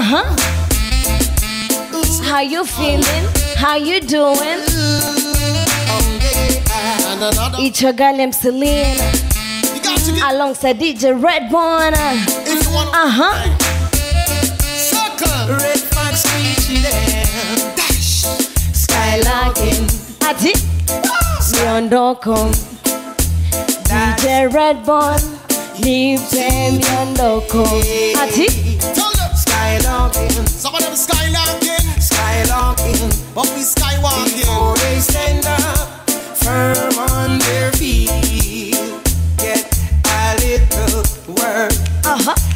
Uh huh. How you feeling? How you doing? It's your girl named Celine alongside DJ want to. Uh huh. Red fox. Dash. Skylarking. Ati miondoko DJ Redbone nipe miondoko Ati Tell them. Skylarking. Some of them skylarking. Skylarking. But we skywalking. Before they stand up, firm on their feet. Get a little work, uh-huh. a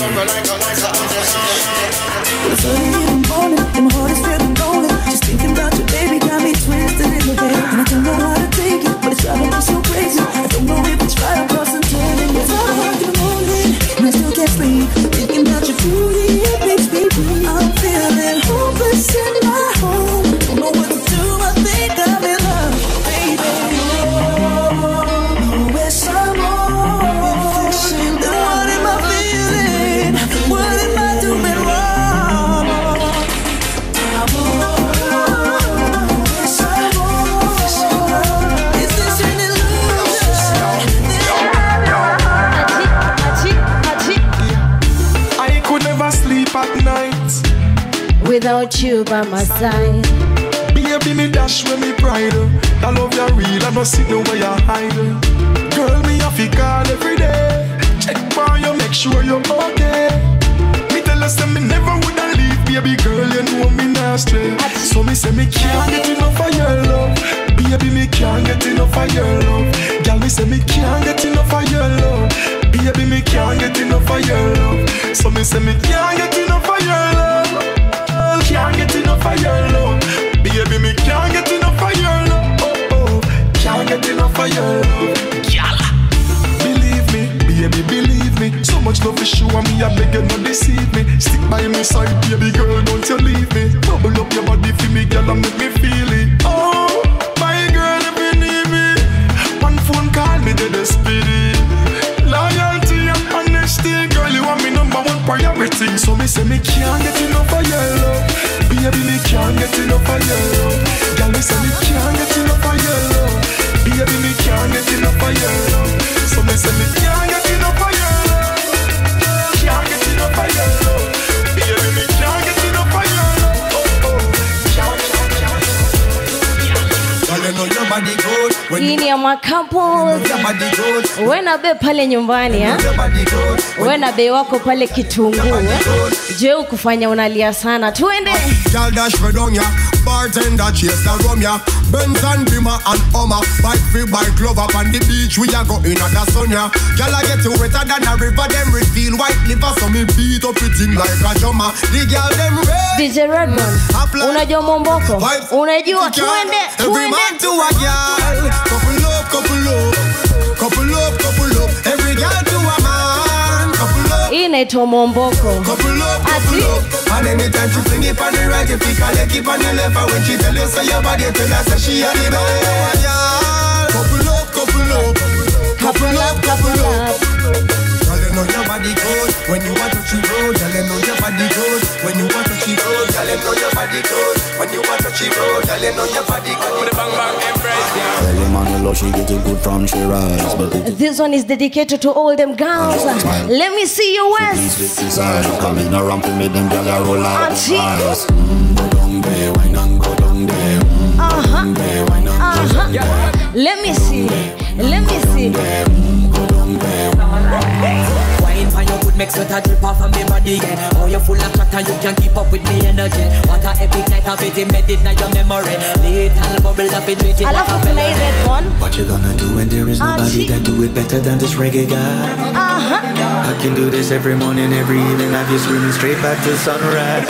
number like a Without you by my side Baby, me dash when me pride. I love you real, I don't see no way you hide. Girl, me have to call every day. Check for you, make sure you're okay. Me tell us that me never woulda leave, baby girl. You know me not stray. So me say me can't get enough of your love. Baby, me can't get enough of your love. Girl, me say me can't get enough of your love. Baby, me can't get enough of your love. So me say me can't get enough of your love. Can't get enough of your love. Baby, me can't get enough of your love. Oh, oh. Can't get enough of your love. Girl. Believe me, baby, believe me. So much love is show me, I beg you not deceive me. Stick by my side, baby girl, don't you leave me. Bubble up your body for me, girl, and make me feel it. Oh, my girl, if you need me, one phone call me, the speedy. Loyalty and honesty, girl, you are me number one priority. So me say me can't get enough of your love. Baby, me can't get enough of you. Girl, me say me can't get enough of you. Baby, me can't get enough of you. So me say me can't get enough of you. Can't get enough of love. Baby, me can't get enough of your. Oh, oh. Can't, can't, can't. Girl, you know your body good. When hii ni ya body wena be pale nyumbani ha? Your na bei be wako pale kitunguu eh? je ukufanya unalia sana? Tuende Girl dash ya Bartender chase the rum ya Benz and Bima and Oma Bike free bike love up on the beach We a go in at the sun ya Girl I get you wetter than a river Them reveal white liver So me beat up it in like a drummer The girl them red. DJ Redman unajua momboko? Unajua tuende Every man to a girl. Couple up, couple up hii inaitwa mwomboko Ati. And anytime she fling it on the right If you call it keep on your left. And when she tell you say your body Tell her say she a the best Couple up, couple up. Couple up couple up. Girl, you know your body good When you want to she roll Girl, you know your body good When you want to she roll Girl, you know your body good When you want to she roll Girl, you know your body good Early man, love she get it good from she rise, but This one is dedicated to all them girls. Let me see your waist. is side. Come in around to me, them gyal a roll out Mm, Go down there, wine and go down there. Uh-huh. down there, wine and go down Uh-huh. there. Let me see. Let me see. Make sweat a drip off of me body, yeah. Oh, you're full of chatter, you can't keep up with me energy. What a epic night of it, embedded in your memory. Little bubble up, it treat it like alafu a kuna hii felony. red one What you gonna do when there is Ah, nobody gee. that do it better than this reggae guy? Aha. I can do this every morning, every evening. Have you screaming straight back to sunrise.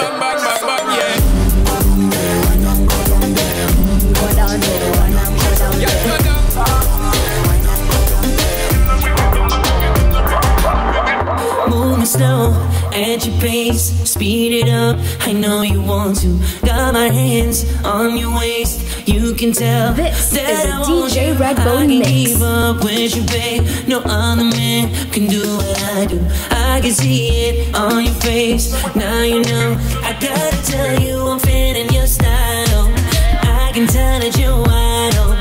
Slow at your pace, speed it up. I know you want to. Got my hands on your waist. You can tell This that is a I DJ. Redbone mix. keep up with you, babe. No other man can do what I do. I can see it on your face. Now you know. I gotta tell you, I'm feeling your style. I can tell that you're wild.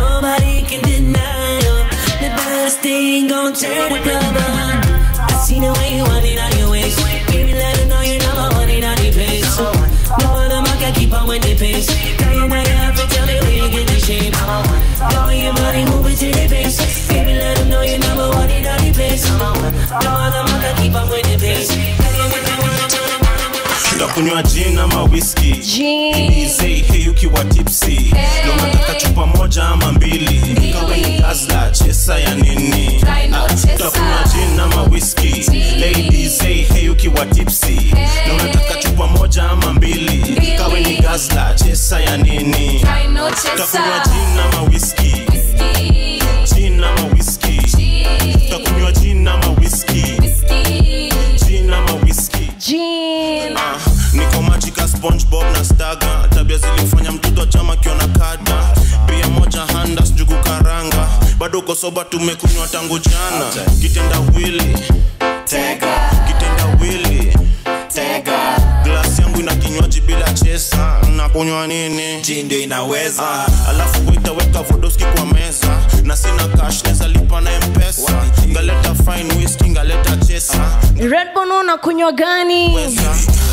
Nobody can deny it. The best thing gon' the club on. I see the way you tell me get shape. Your body moving to the pace. Baby, let her know you're number one in all the place. Man can keep up with the pace. Ndakunywa jin ama whisky hey ukiwa tipsy. Na unataka chupa moja ama mbili. Kawe ni gazla chesa ya nini? Tutakunywa utakunywa jin ama whisky ukiwa tipsi hey. Na unataka chupa moja ama mbili. Kawe ni gazla chesa ya nini? Tutakunywa jin ama whisky spongebob na staga. Tabia zilifanya mtoto chama kiona kada. Pia moja handa njugu karanga bado uko soba tumekunywa tangu jana. Kitenda wili. Tega kinywaji bila chesa nakunywa nini ndio inaweza Ah, alafu weka vodoski kwa meza na sina cash neza lipa na mpesa ngaleta fine whisky ngaleta chesa Redbone unakunywa gani?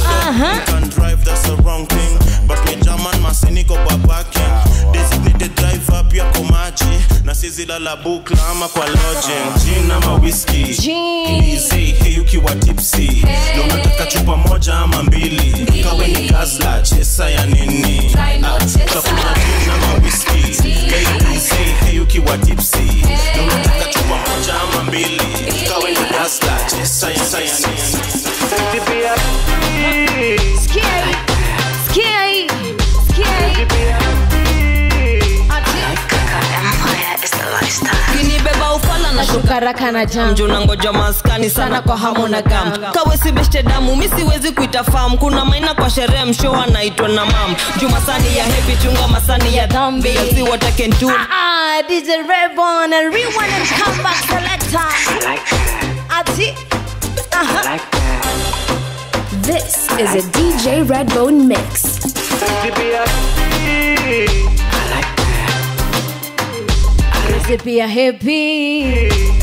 Aha. You can drive, that's the wrong thing. But me German masiniko kwa parking. Designated driver pia kwa maji. Na sizi lala bukla ama kwa lodging. Gin ama whiskey. Gin. Easy, hey ukiwa tipsy. hey. ndio nataka chupa moja ama mbili. Kawe gazla, chesa ya nini? Ah, utakunywa gin ama whiskey. Ladies, hey, hey ukiwa tipsy. Na unataka chupa moja ama mbili. Kawe ni gazla, chesa ya ya nini? Sikia hii. Sikia hii. Sikia hii. kinibeba ufala na Shuka shukara kana jam. mju nangoja maskani sana kwa hamu na gam kawesi beshte damu mi siwezi kuita fam kuna maina kwa sherehe msho anaitwa na mam juu masani ya hepi chunga masani ya dhambi si what I can do Ah, DJ Redbone and rewind and come back selector. like Ati. Aha. This is a DJ Redbone mix. Recipe ya happy.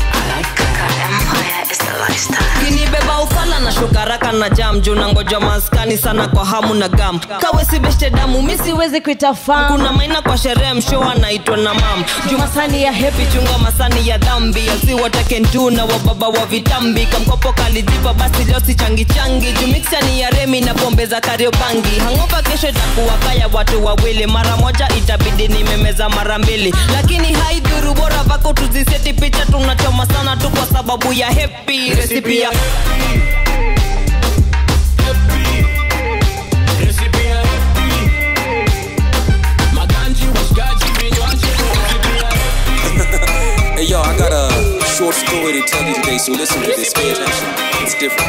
Kinibeba ufala na shukaraka na jam juu na ngoja maskani sana kwa hamu na gam. Kawesi beshte damu mi Siwezi kuita fam. kuna maina kwa sherehe msho anaitwa na mam. Juu masani ya hepi chunga masani ya dhambi. Asi watakentu na wababa wa vitambi. Kamkopo kalijipa basi leo si changi changi. Juu ya remi na pombe za kariobangi hangopa kesho itakuwa watu wawili. Mara moja itabidi nimemeza mara mbili. Lakini haidhuru bora vako tuziseti picha tunachoma sana tu kwa sababu ya hepi resipi ya Hey yo, I got a short story to tell you today, so listen to this. Pay attention. It's different.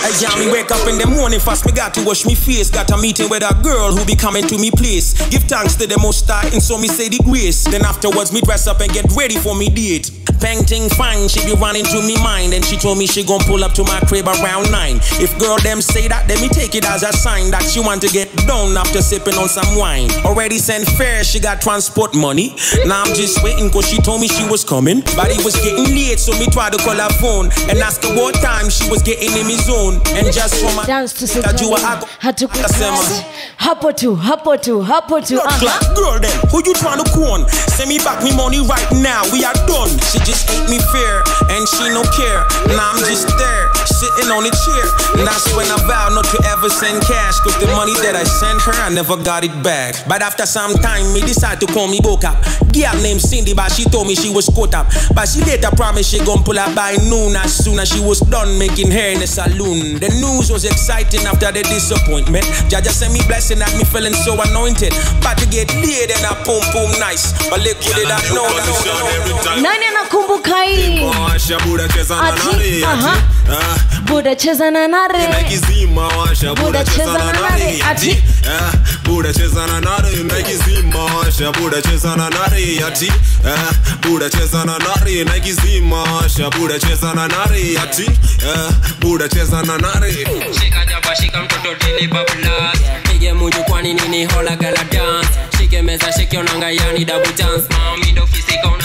Hey, yeah, me wake up in the morning fast, me got to wash me face. Got a meeting with a girl who be coming to me place. Give thanks to the most high, and so me say the grace. Then afterwards, me dress up and get ready for me date. Painting fine, she be running to me mind, and she told me she gon' pull up to my crib around nine. If girl them say that, then me take it as a sign that she want to get down after sipping on some wine. Already sent fare, she got transport money. Now I'm just waiting cause she told me she was coming, but it was getting late, so me try to call her phone and ask her what time she was getting in me zone. And just from my dance to Kajua Hatukukasi. Hapo tu, hapo tu, hapo tu. Blood Aha. clot girl then, who you trying to con? Send me back me money right now, we are done. She just ain't me fair. And she no care. Now I'm just there, sitting on a chair. And that's when I vow not to ever send cash. Cause the money that I sent her, I never got it back. But after some time, me decide to call me Boca. Girl named Cindy, but she told me she was caught up. But she later promised she gon' pull up by noon as soon as she was done making hair in the saloon. The news was exciting after the disappointment. Jaja sent me blessing and me feeling so anointed. But to get laid and I boom boom nice. But look what did I know, know, know. nani anakumbuka hii Washa buda cheza na Ati, nari aha. Ah, buda cheza na nare. Naikizima washa Buda buda cheza na na nari, nari ati. Ah, buda cheza na nari naikizima washa buda cheza na nari ati. Ah, buda cheza na nari naikizima washa buda cheza na nari ati. Ah, buda cheza na nari shika jaba shika mtoto dili babla pige munju kwani nini hola gala dance. Shike meza shike onanga yani double dance. Mami ndo fisika kotopon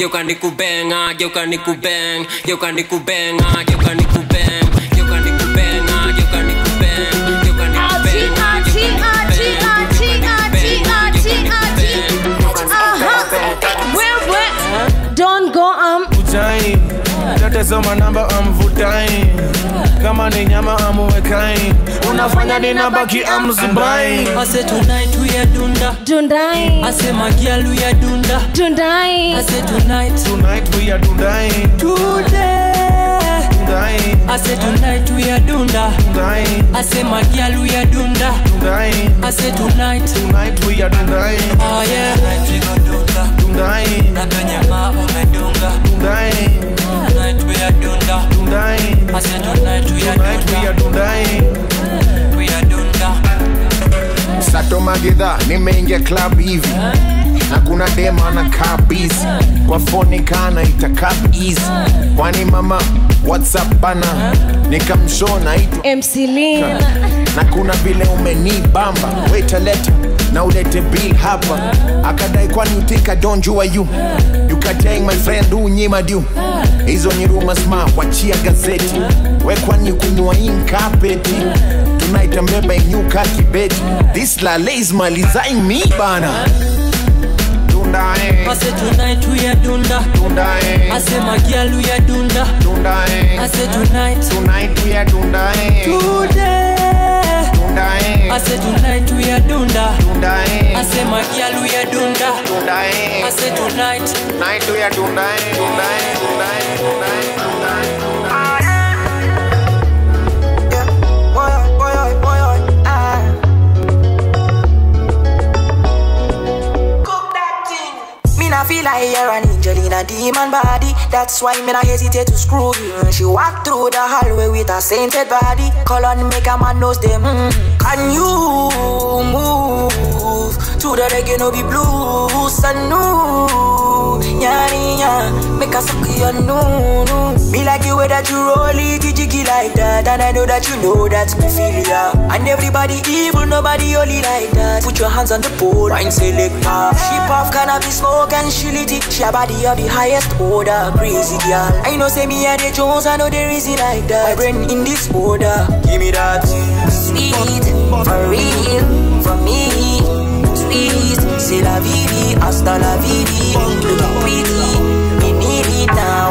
geuka nikubenga ah, geuka nikubeng geuka nikubenga ah, geuka nikubeng geuka nikubenga ah, geuka nikubeng geuka nikubenga Don't go um. Ujai, yeah. That is all my number, I'm um, Vutai kama ni nyama amuwekai, unafanya ninabaki baki amzibai ase tonight we are dunda. Dundai. Ase say my girl we are dunda. Dundai. Ase say tonight. Tonight we are dundai, today dundai, ase say tonight we are dunda. Dundai, ase say my girl we are dunda. Dundai. ase say tonight. Tonight we are dundai, Oh yeah. Tonight we go dunda dundai, Na maa umedunga. Dundai, dunda. I say tonight we are Tonight we are dundai. dunda We are dunda. Sato Magedha, nimeingia klab hivi. Na kuna dema na busy kwa foni kana itakaa easy kwani mama whatsapp bana? Nikamshona itu na kuna vile umeni bamba wetaleta na ulete bill hapa. Akadai kwani utika donjua yu you? Katang my friend unyima du hizo ni rumors ma wachia gazeti. We kwani kunywa inkapeti tunaitambeba inyuka kibeti. This lale is malizaing me bana. Dundae, I say tonight we are dunda. Dundae, I say my girl we are dunda I dundae, say tonight. Tonight we are dundae, today. dundae, I say tonight we are dunda. I say my girl we are dunda. I say tonight. Night we are dundae, dundae, dundae, dundae, dundae. Me not feel like you're an angel in a demon body. That's why me not hesitate to screw you. She walk through the hallway with a sainted body. Call on make a man knows them. Mm. Can you move to the reggae no be blue, I know, yeah, yeah. Make a suck you no, no. Me like the way that you roll it, jiggy like that, and I know that you know that me feel ya. And everybody evil, nobody only like that. Put your hands on the pole, wine selector. She puff cannabis smoke and she lit it. She a body of the highest order, crazy girl. I know say me and the Jones, I know there is it like that. My brain in this order, give me that sweet for real, for me. C'est la vie, hasta la pretty, me need it now?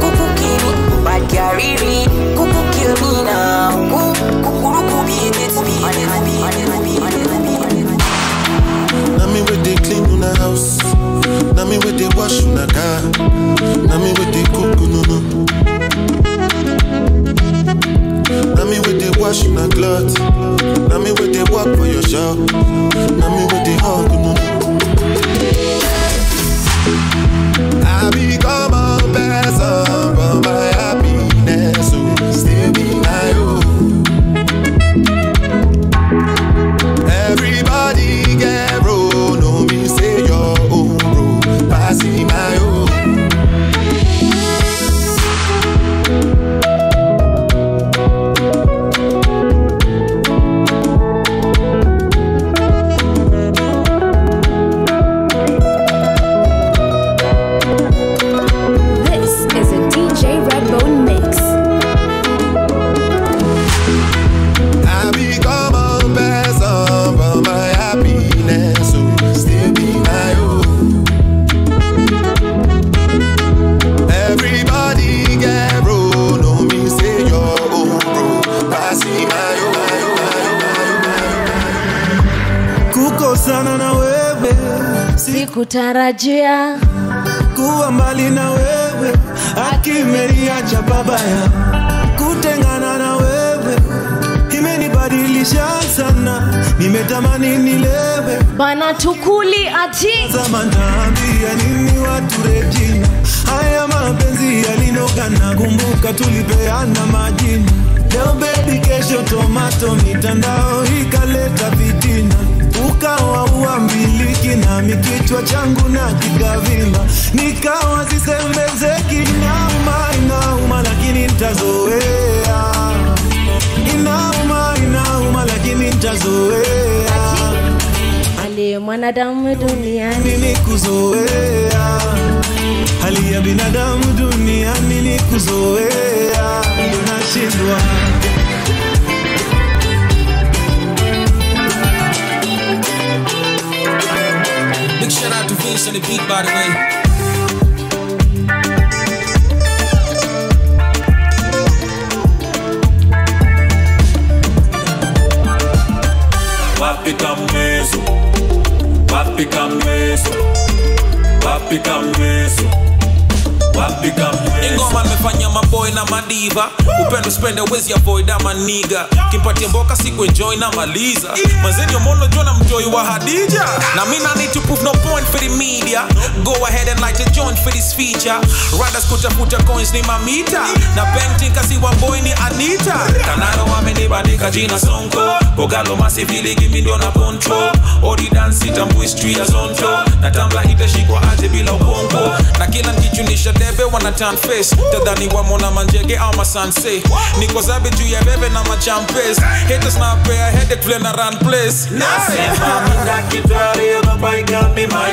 Kuku kill me, bad carry me. Kuku kill me now, kuku kuku beat it, beat it. Na me with they clean on the house. Na me with they wash on the car. Na me with they cook no no. Wash on the cloth. Na me with they walk for your shop. Na me with they hug no no. Sikutarajia kuwa mbali na wewe akimeniacha babaya. Kutengana na wewe imenibadilisha sana. Nimetamani nilewe. Bana tukuli ati. Zama naambia nini watu rejina haya mapenzi yalinogana kumbuka tulipeana majina. Leo bebi kesho tomato mitandao ikaleta vitina ukawa uambiliki nami kichwa changu na kikavimba. Nikawa sisembezeki inauma inauma lakini ntazoea inauma inauma lakini ntazoea Ali mwanadamu duniani ni kuzoea hali ya binadamu duniani ni kuzoea. Nashindwa shout out to Vince on the beat, by the way. wapi kamweso wapi kamweso ingoma mefanya maboy na madiva. Upendo spende wezi avoid ama niga. Kimpatia mboka siku enjoy na maliza. Mazeni omono jona mjoi wa hadija. Na mi nani need to prove no point for the media. Go ahead and light a joint for this feature. Riders kutafuta coins ni mamita. Na painting kasi wa boy ni anita. Kanaro wamenibandika jina sonko. Bogalo masivili gimi ndio na poncho. Odi dance tambui street ya zonto na tambla itashikwa aje bila ubongo. Na kila nkichunisha debe wana turn face. Tadhani wamona manjege au masanse niko zabe juu ya bebe na machampes haters na pea headache vile na run place. Nasema mina kitari baba ikambi my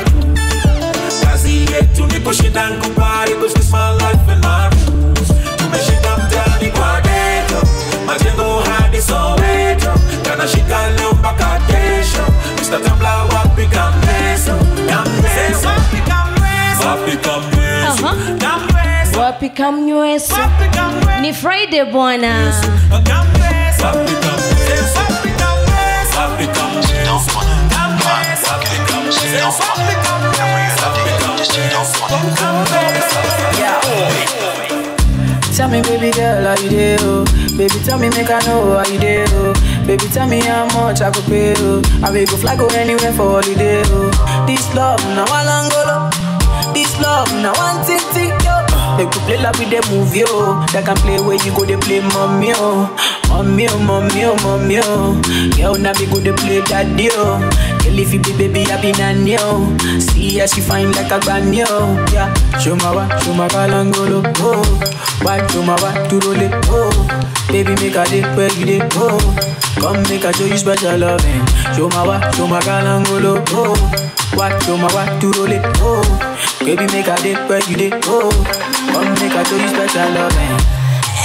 kazi yetu ni kushinda nkupari cause my life and my rules. Tumeshika mtani kwa deto majengo hadi soweto. Kanashika leo mpaka kesho Mr. Tambla wapi kambeso kambeso wapi kambeso wapi kambeso Aha. wapi kamnyweso ni friday bwana Tell me, baby girl, how you do? oh? Baby, tell me, make I know how you do. oh? Baby, tell me how much I could pay. oh. I will go fly go anywhere for holiday. oh. This love, now I long go. Love, now one thing, thing, yo. They could play like with the movie, yo. They can play where you go, they play mommy, oh. Mommy, oh, mommy, oh, mommy, oh. Girl, now be go, they play daddy, oh. Girl, if you be baby, I be nanny, oh. See how she fine like a granny, oh. Yeah, show my wa, show my kalangolo, oh. Why, show my wa, to roll it, oh. Baby, make a dip where you dip, oh. Come make a show you special loving. Show my wa, show my kalangolo, oh. What, show my wa, to roll it, oh. Baby, make a dip where you dip, oh. Come make a show you special loving.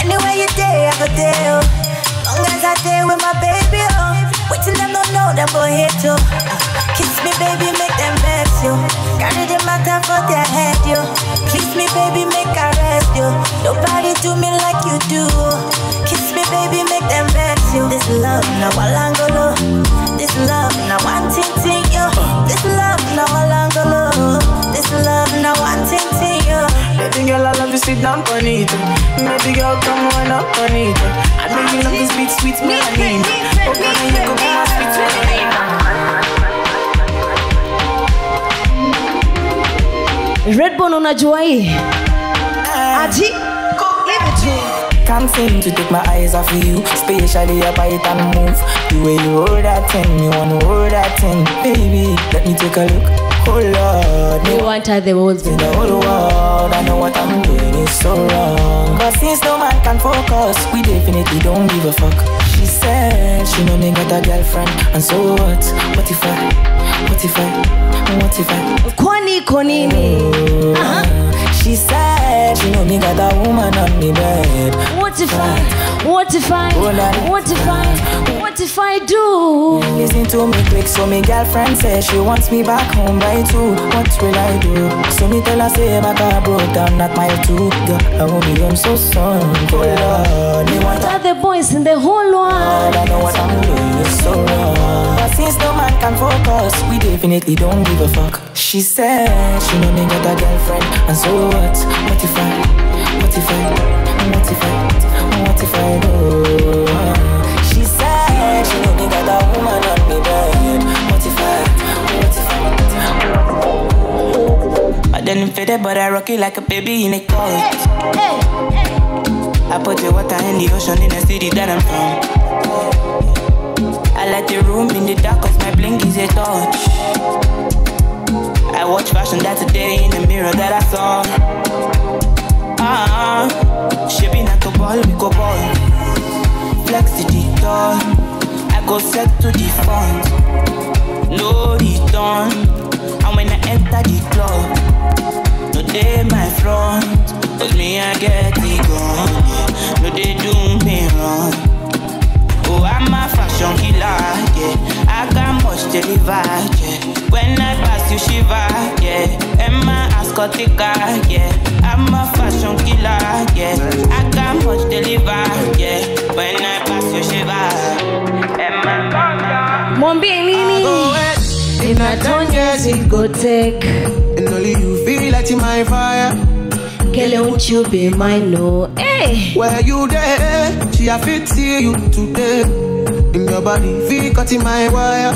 Anywhere you day, I go there. oh. Long as I stay with my baby, oh. Wait till them don't know them go hate you. Uh, kiss me, baby, make them vex you. Carry the matter for their head, you. Kiss me, baby, make I rest you. Nobody do me like you do. Kiss me, baby, make them vex you. This love, now I walangolo. This love, now one ting ting yo. This love, now walangolo. This love, now one ting ting yo. Baby girl, I love you, sit down on it. Baby girl, come on up on it. I know you love this beat, sweet melanin. Oh, girl, you go be my sweet melanin. Redbone unajua hii ati Give it to. Can't seem to take my eyes off of you, especially your bite and move. The way you hold that thing, you wanna hold that thing, baby. Let me take a look. Oh Lord, We want her the world. in the whole world, I know what I'm doing is so wrong. But since no man can focus, we definitely don't give a fuck. She said she know me got a girlfriend, and so what? What if I? What if I? What if I? kwani iko nini Aha. She said she know me got a woman on me bed. What if I, what if I, what if I, what if I do? Listen to me quick, so me girlfriend says she wants me back home by two. What will I do? So me tell her say my car broke down at mile two. Girl, I won't be home so soon. Girl, me want the boys in the whole world? I know what I'm doing is so wrong. But since no man can focus, we definitely don't give a fuck. She said she know me got a girlfriend, and so what? What if I? What if I? What if I? What if I do? She said she know me got a woman on me bed. What if I? What if I? I didn't fit it, but I rock it like a baby in a coat. I put the water in the ocean in the city that I'm from. I like the room in the dark cause my blink is a touch. I watch fashion that's a day in the mirror that I saw. Ah, shaping like a ball, we go ball. Flex the door, I go set to the front. No return, and when I enter the club, no day my front. Cause me I get it gone, no they do me wrong. Oh, I'm a fashion killer, yeah. I got much to deliver, yeah. When I pass you, shiver, yeah. And my ass got thicker, yeah. I'm a fashion killer, yeah. I got much to deliver, yeah. When I pass you, shiver. And my Mwambie nini? Inatonya go take. And only you feel like my fire. Girl, won't you be mine? No, hey. Where you there? She a fit see you today. In your body, feel cut in my wire.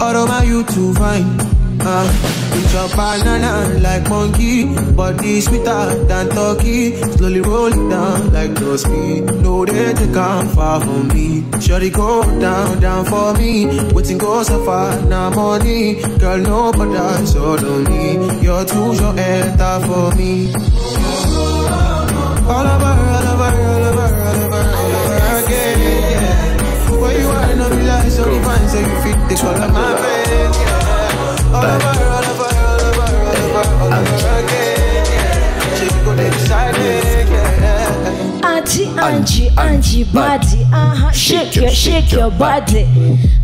All over you to find. Uh, eat your banana like monkey, body sweeter than turkey. Slowly roll it down like no speed. No, they take come far from me. Shorty go down, down for me. Waiting go so far, now money. Girl, no but so don't need. You're too short, enter for me. All over, all over, all over, all over, all over again. Where you are, no be like so divine, so you fit the color of my face. Yeah. Auntie Angie, Angie body, uh huh. Shake your, shake your body.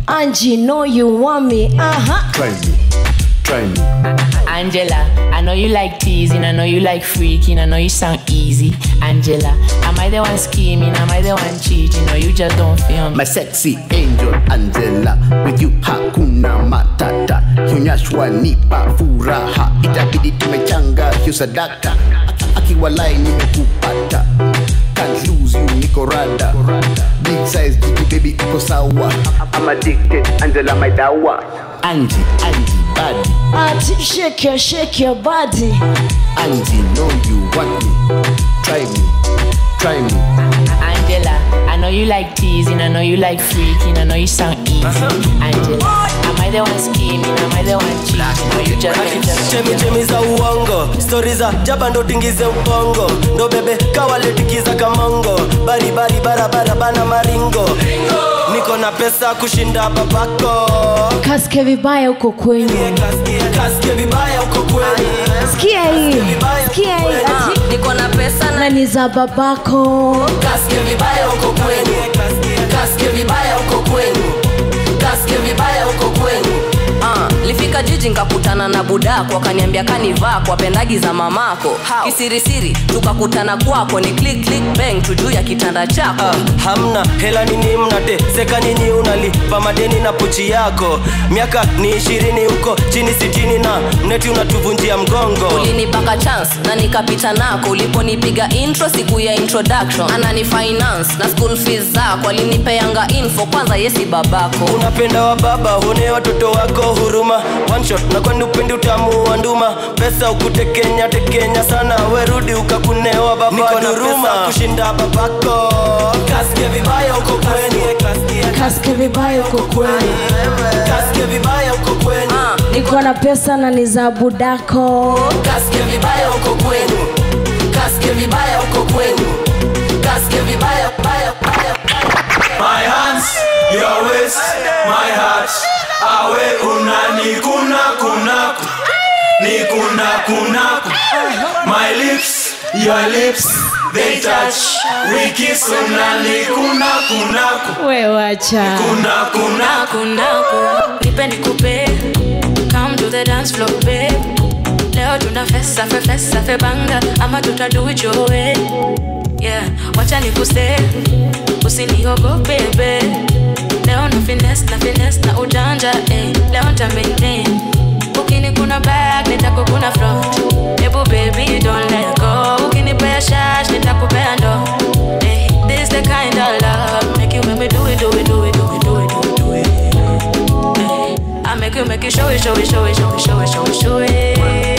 Angie, know you want me, uh huh. Try me, try me. Angela, I know you like teasing, I know you like freaking, I know you sound easy. Angela, am I the one scheming? Am I the one cheating? Or you just don't feel me? My sexy angel Angela, with you hakuna matata, kionyeshwa nipa furaha, itabidi tumechanga hiyo sadaka, akiwalai nimekupata, can't lose you niko rada, big size jiki baby uko sawa, I'm addicted Angela my dawa, Angie, Angie body, Auntie, shake your, shake your body. Angie know you want me, try me, try me. Angela, I know you like teasing, I know you like freaking, I know you sound easy. Angela, am I the one scheming? Am I the one cheating? Or you just, you just chemi chemi za uongo stori za jaba ndo tingize ubongo ndo bebe kawaletikiza kamongo baribari barabara bana maringo niko na pesa kushinda babako Kasike vibaya huko kwenye. kasike vibaya Sikia hii, sikia hii. Niko na pesa na ni za babako. kasike vibaya uko kweli Lifika jiji nkakutana na budako akaniambia kanivaa kwa pendagi za mamako. Kisirisiri tukakutana kwako ni click click bang tujuu ya kitanda chako. Uh, hamna hela nini mnateseka nyinyi unalipa madeni na pochi yako. Miaka ni ishirini huko chini sitini na mneti unatuvunjia mgongo. Ulinipaka chance na nikapita nako uliponipiga intro siku ya introduction. Anani finance na school fees zako alinipeanga info kwanza yesi babako. Unapenda wa baba hune watoto wako huruma One shot na kwani upendi utamu wa nduma? Pesa ukutekenya tekenya sana. Werudi ukakunewa baba niko na pesa kushinda babako. Kasike vibaya uko kweni Kasike vibaya uko kweni kasike vibaya uko kweni Niko na pesa na ni za budako. kasike vibaya uko kwenu kasike vibaya uko kwenu kasike vibaya baya baya My hands, your waist, my heart. Awe una ni kuna kuna ni kuna kuna. My lips, your lips, they touch. We kiss unani kuna kunaku. we wacha Kuna kuna kunaku nipe nikupe come to the dance floor babe leo tuna fesa fe fesa fe banga. Ama tuta do it your way. Yeah wacha nikuse usiniogope babe leo na finesse na finesse na ujanja eh. Leo nta maintain ukini kuna bag nitako kuna front. Hebu baby don't let go. Ukinipea shash nitakupea ndo eh this the kind of love. Make you make me do it do it do it do it do it do it do it. Eh I make you make you show it show it show it show it show it show it show it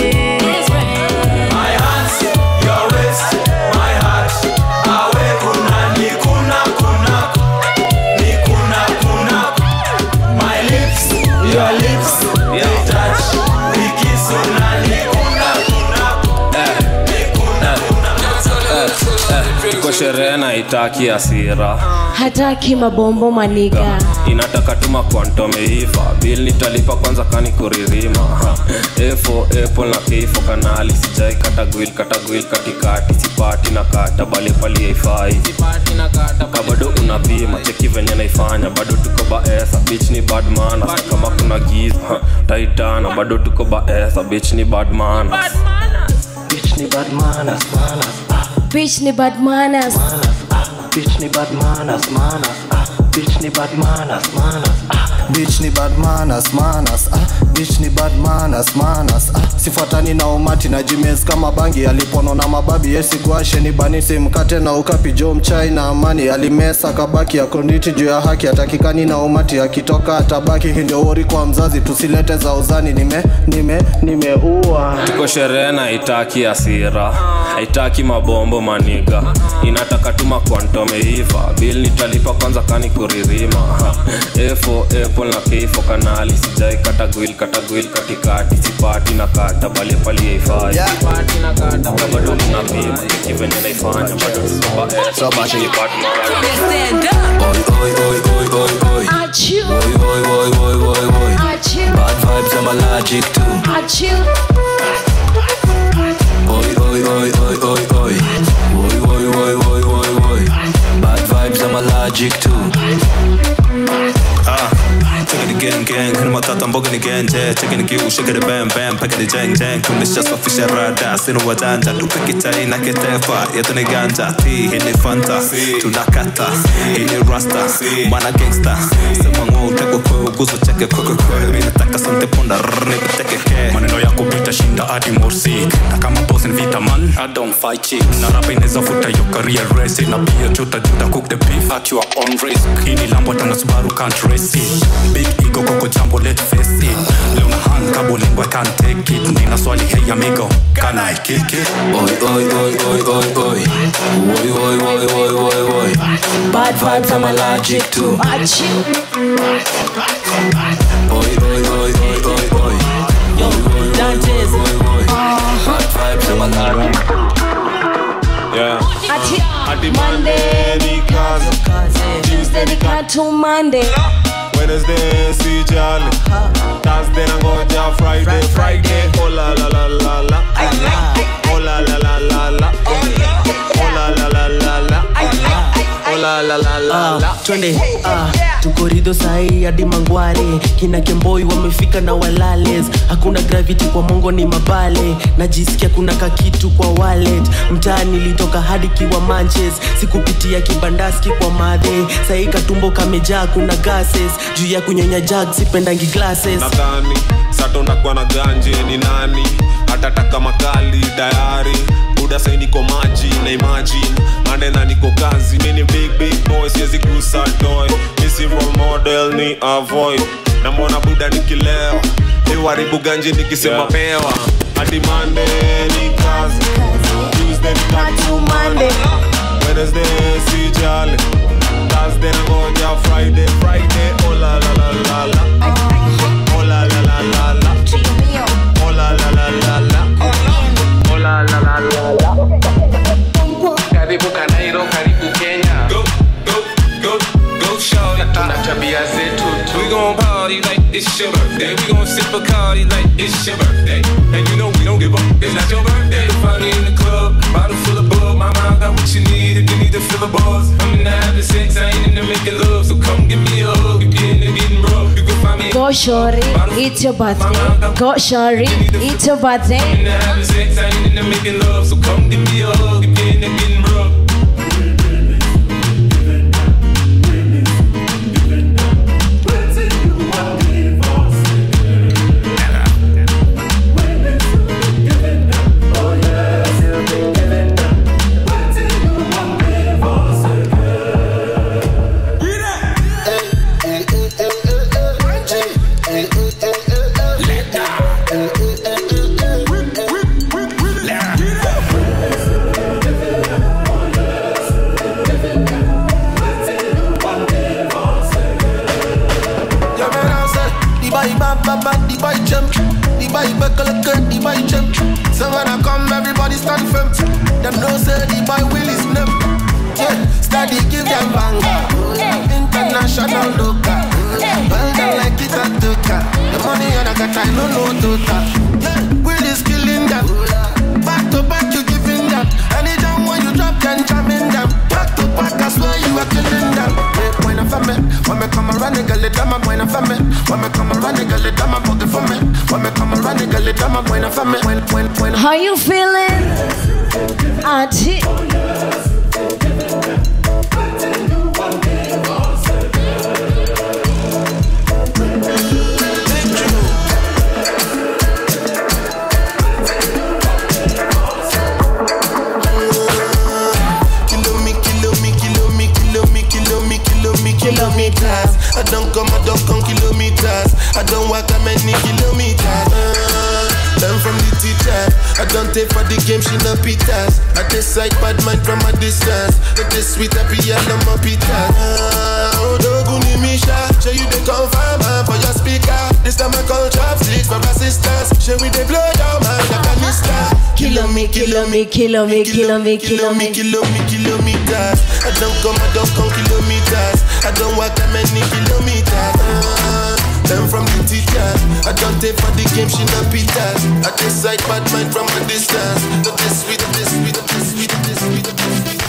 sherehe na itaki hasira. Hataki mabombo maniga. Inataka tuma kwantomeiva bil nitalipa kwanza kani kuririma. Efo epo na keifo kanali. Sijai katagwil katagwil katikati. Sipati na kata bali pali haifai. Ka bado unapima cheki venye naifanya. Bado tuko baesa bich ni badmana kama kuna giza taitana bado tuko baesa bich ni badmana Bitch ni bad manners, manners, ah. bitch ni bad manners Bitch ni bad manners, manners, ah. Bitch ni bad manners, manners, ah. Bitch ni bad manners, manners, ah. bitch ni bad manners, manners, ah. sifuatani na umati na jimes kama bangi alipono na mababi yesigwashe ni banisi mkate na ukapi jo mchai na amani alimesa kabaki akonditi juu ya haki atakikani na umati akitoka atabaki. Ndio ori kwa mzazi tusilete za uzani. Nime nime nimeua. Tuko sherehe na itaki asira haitaki mabombo maniga. Inataka tuma kwantomeiva bil nitalipa kwanza kani kuririma. Efo epo na keifo kanali sijai katagwil katagwil katikati sipati na kata bali pali haifai Na bado unapima kivenye naifanya bado Achoo. Achoo. Bad vibes, I'm allergic to. Achoo. Oi, oi, oi, oi, oi, oi. Oi, oi, oi, oi, oi, oi. Bad vibes, I'm allergic to. Ah, taking the gang gang, kuna matata mboga ni genje Taking the kiu, shake the bam bam, paka the jang jang Kunisha safisha rada, sinu wajanja Tupe kitai na ketefa, yetu ni ganja. T, hii ni fanta, tunakata Hii ni rasta, mana gangsta Sema ngou, teko kwe, uguzo cheke kwe kwe kwe Mimi nataka sante ponda, rrr, nipeteke ke maneno yako vitashinda hadi morsik na kama boss ni vita man I don't fight chicks na rapa inaweza futa your career race na pia chuta juta cook the beef. At your own risk. Hii ni lambo tana Subaru can't race it big ego koko jambo let face it leo na hang kabo lingua can't take it nina swali hey amigo can I kick it Oi, oi, oi, oi, oi, oi. Oi, oi, oi, oi, oi, oi. Bad vibes, I'm allergic to. Oi, oi, oi, oi, oi, oi. Oi, oi. Bad vibes, I'm allergic to. Yeah. Ati Monday ni kazi Tuesday ni katu Monday Wednesday si jali Thursday I'm going nangoja Friday. Friday. Oh la la la la la. Oh la la la la la. Oh la la la la la la la la. twende. Ah, tuko ridho hadi mangware. Kina kemboi wamefika na walales. Hakuna gravity kwa mongo ni mabale. Najisikia kuna kakitu kwa wallet. Mtaa nilitoka hadi kiwa manches. Sikupitia kibandaski kwa madhe. Sahii katumbo kamejaa kuna gases. Juu ya kunyonya jag sipendangi glasses. Nadhani sato ndakuwa na ganje ni nani? Hatataka makali tayari buda sai niko maji na imagine. Andena niko kazi mini big big boy siwezi kusa toy misi role model ni avoid. Na mbona buda nikilewa niwaribu ganji nikisema Yeah. pewa. Hadi mande ni kazi tuesday ni katu mande wednesday si jale thursday nangoja friday friday oh la la la la it's your birthday. We gon' sip a Bacardi like it's your birthday. And you know we don't give up, it's not your birthday. You find me in the club, bottle full of bug. My mind got what you need if you need to fill the buzz. I'm in the having sex, I ain't in the making love. So come give me a hug if you're in the getting rough. You can find me Go shorty, it's your birthday. Go shorty, it's your in birthday. the having sex, I ain't in the making love. So come give me a hug if you're in the getting rough. Bad, the boy jump, the boy buckle a cut, the boy jump. So when I come, everybody stand firm. Them know say the boy will is them. Yeah, steady give them banger. International local. Well done like it a tuka. The money on I got I no no total. Yeah, will is killing them. Back to back you giving them. Anytime when you drop, then jamming them. Back to back, I swear you are killing them. For me, when me come around, they get it done, I'm for me. When me come around, they get it done, I'm for me. When me come around, they get it done, I'm for me. When, when, when. How you feeling? Auntie. I don't come, I don't come kilometers. I don't walk that many kilometers. Uh, learn from the teacher. I don't take for the game, she no pitas. I decide bad mind from a distance. But this sweet happy, I love my pita. Uh, oh, misha. Show you the confirm uh, for your speaker. This time I call chopsticks for assistance. Show we the blow your mind like a mister. Kilo me, kilo me, kilo me, kilo me, kilo me. Kilo me, kilometers. I don't come, I don't come kilometers. I don't walk that many kilometers. Uh, learn from the teacher. I don't take for the game, she no pitas. I decide bad mind from a distance. Not this sweet, not this sweet, not this sweet, not this sweet, not this sweet.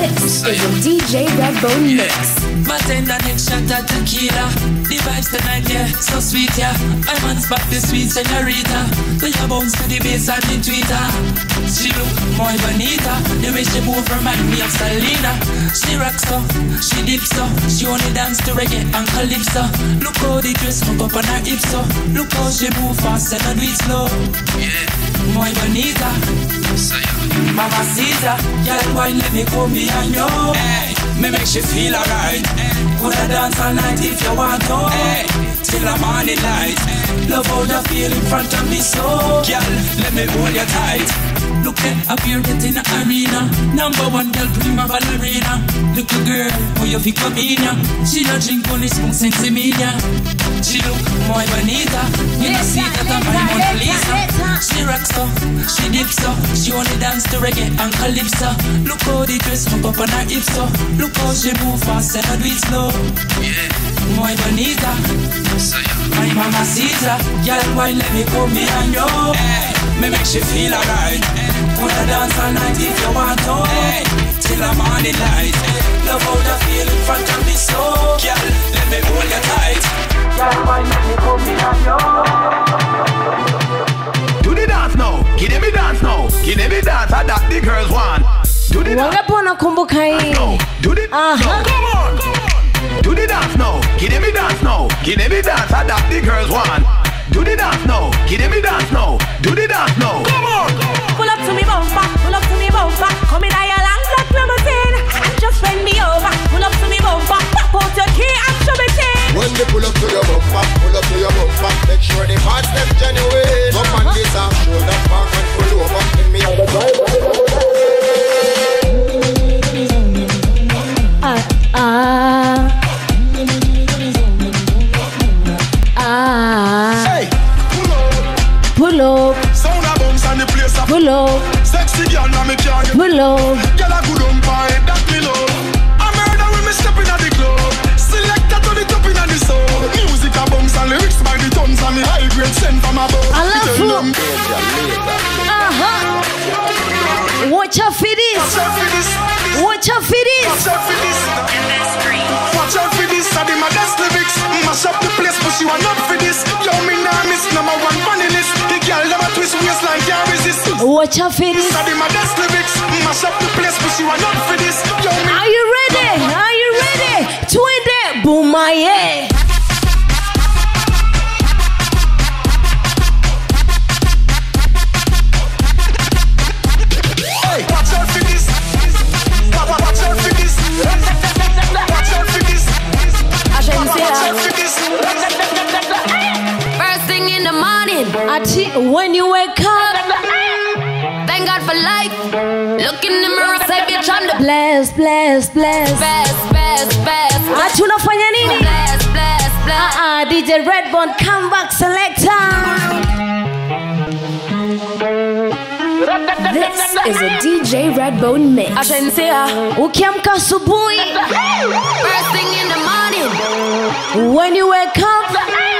This is a DJ Redbone mix. Bartender next shot at tequila. The vibes tonight, yeah, so sweet, yeah. I man spot the sweet senorita. The ya bounce to the bass and the tweeter. She look more bonita. The way she move remind me of Selena. She rocks so, she dips so. She only dance to reggae and calypso. Look how the dress hook up on her hips so. Look how she move fast and I do it slow. Yeah, more bonita Mama Caesar, girl, why let me come behind you? Hey, me make you feel alright. Coulda dance all night if you want to. Hey, till the morning light. Love how you feel in front of me, so girl, let me hold you tight. Look at up here in the arena. Number one girl, prima ballerina. Little girl, how you feel come in ya? She don't drink only spoon sexy media. She look more bonita. You know see that I'm my Mona Lisa. She rocks so, she dips so. She only dance to reggae and calypso. Look how the dress hook up on her hips so. Look how she move fast and I do it slow. Yeah, more bonita. My mama Caesar, girl, why let me come behind you? Hey, me make she feel alright. Wanna dance all night if you want to. Hey, till the morning light. Love how you feel in front of me, so girl, let me hold you tight. Girl, why let me come behind you? Do the dance now, give me dance now, give me the dance that the girls want. Do the dance, Wangapi wanakumbuka hii? do the Aha. Uh-huh. come on, do the dance now, give me dance now, give them the dance that the girls want. Do the dance now, give them the dance now, do the dance now. Come on, Pull up to me bumper, pull up to me bumper. Come in your long black limousine and just bend me over. Pull up to me bumper, pop out your key and show me thing. When they pull up to your bumper, pull up to your bumper, make sure the parts them genuine. Up on this arm, shoulder back and pull over. Give me on the Ah, ah. Ah. Pull. Sound and the place. Sexy girl now me can't get pull love, Girl a good on by that me love. I murder when me step inna the club. Selected to the top inna the soul. Music a bounce and lyrics by the tons and me high grade sent from above. I love you. Uh huh. Watch out for this. Watch out for this. Watch out for this. Watch out for this. I did my best lyrics. Mash up the place, but you are not for this. Yo, me nah miss number one funny girl never twist waistline, can't resist. Watch out for this. I my best lyrics. Mash up the place, but she want up for this. Yo, me. Are you ready? Are you ready? Twin it, boom my yeah. Ati, when you wake up. Thank God for life. Look in the mirror, say bitch I'm the Bless, bless, bless. best, best, best. Ati unafanya nini? Bless, bless, bless. Ah, DJ Redbone, come back selector. This is a DJ Redbone mix. Ukiamka asubuhi. First thing in the morning. When you wake up.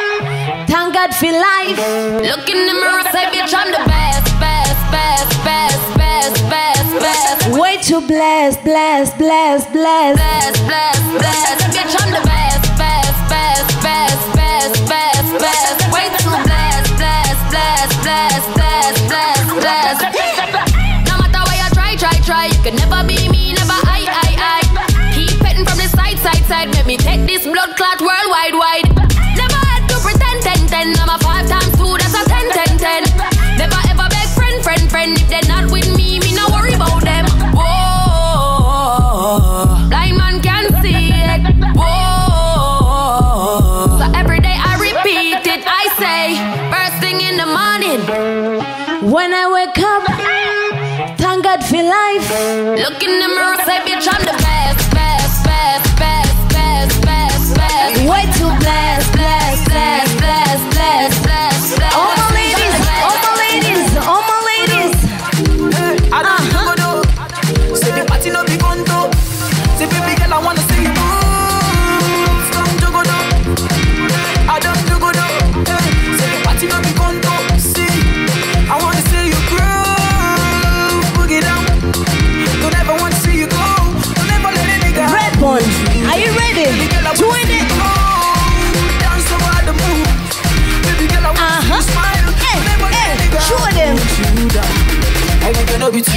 Thank for life. Look in the mirror, say bitch I'm the best, best, best, best, best, best, best. Way to bless, bless, bless, bless. Bless, bless, bless. Bitch I'm the best, best, best, best, best, best, best. Way to bless, bless, bless, bless, bless, bless, bless. No matter where you try, try, try, you can never be me, never I, I, I. Keep petting from the side, side, side. Let me take this blood clot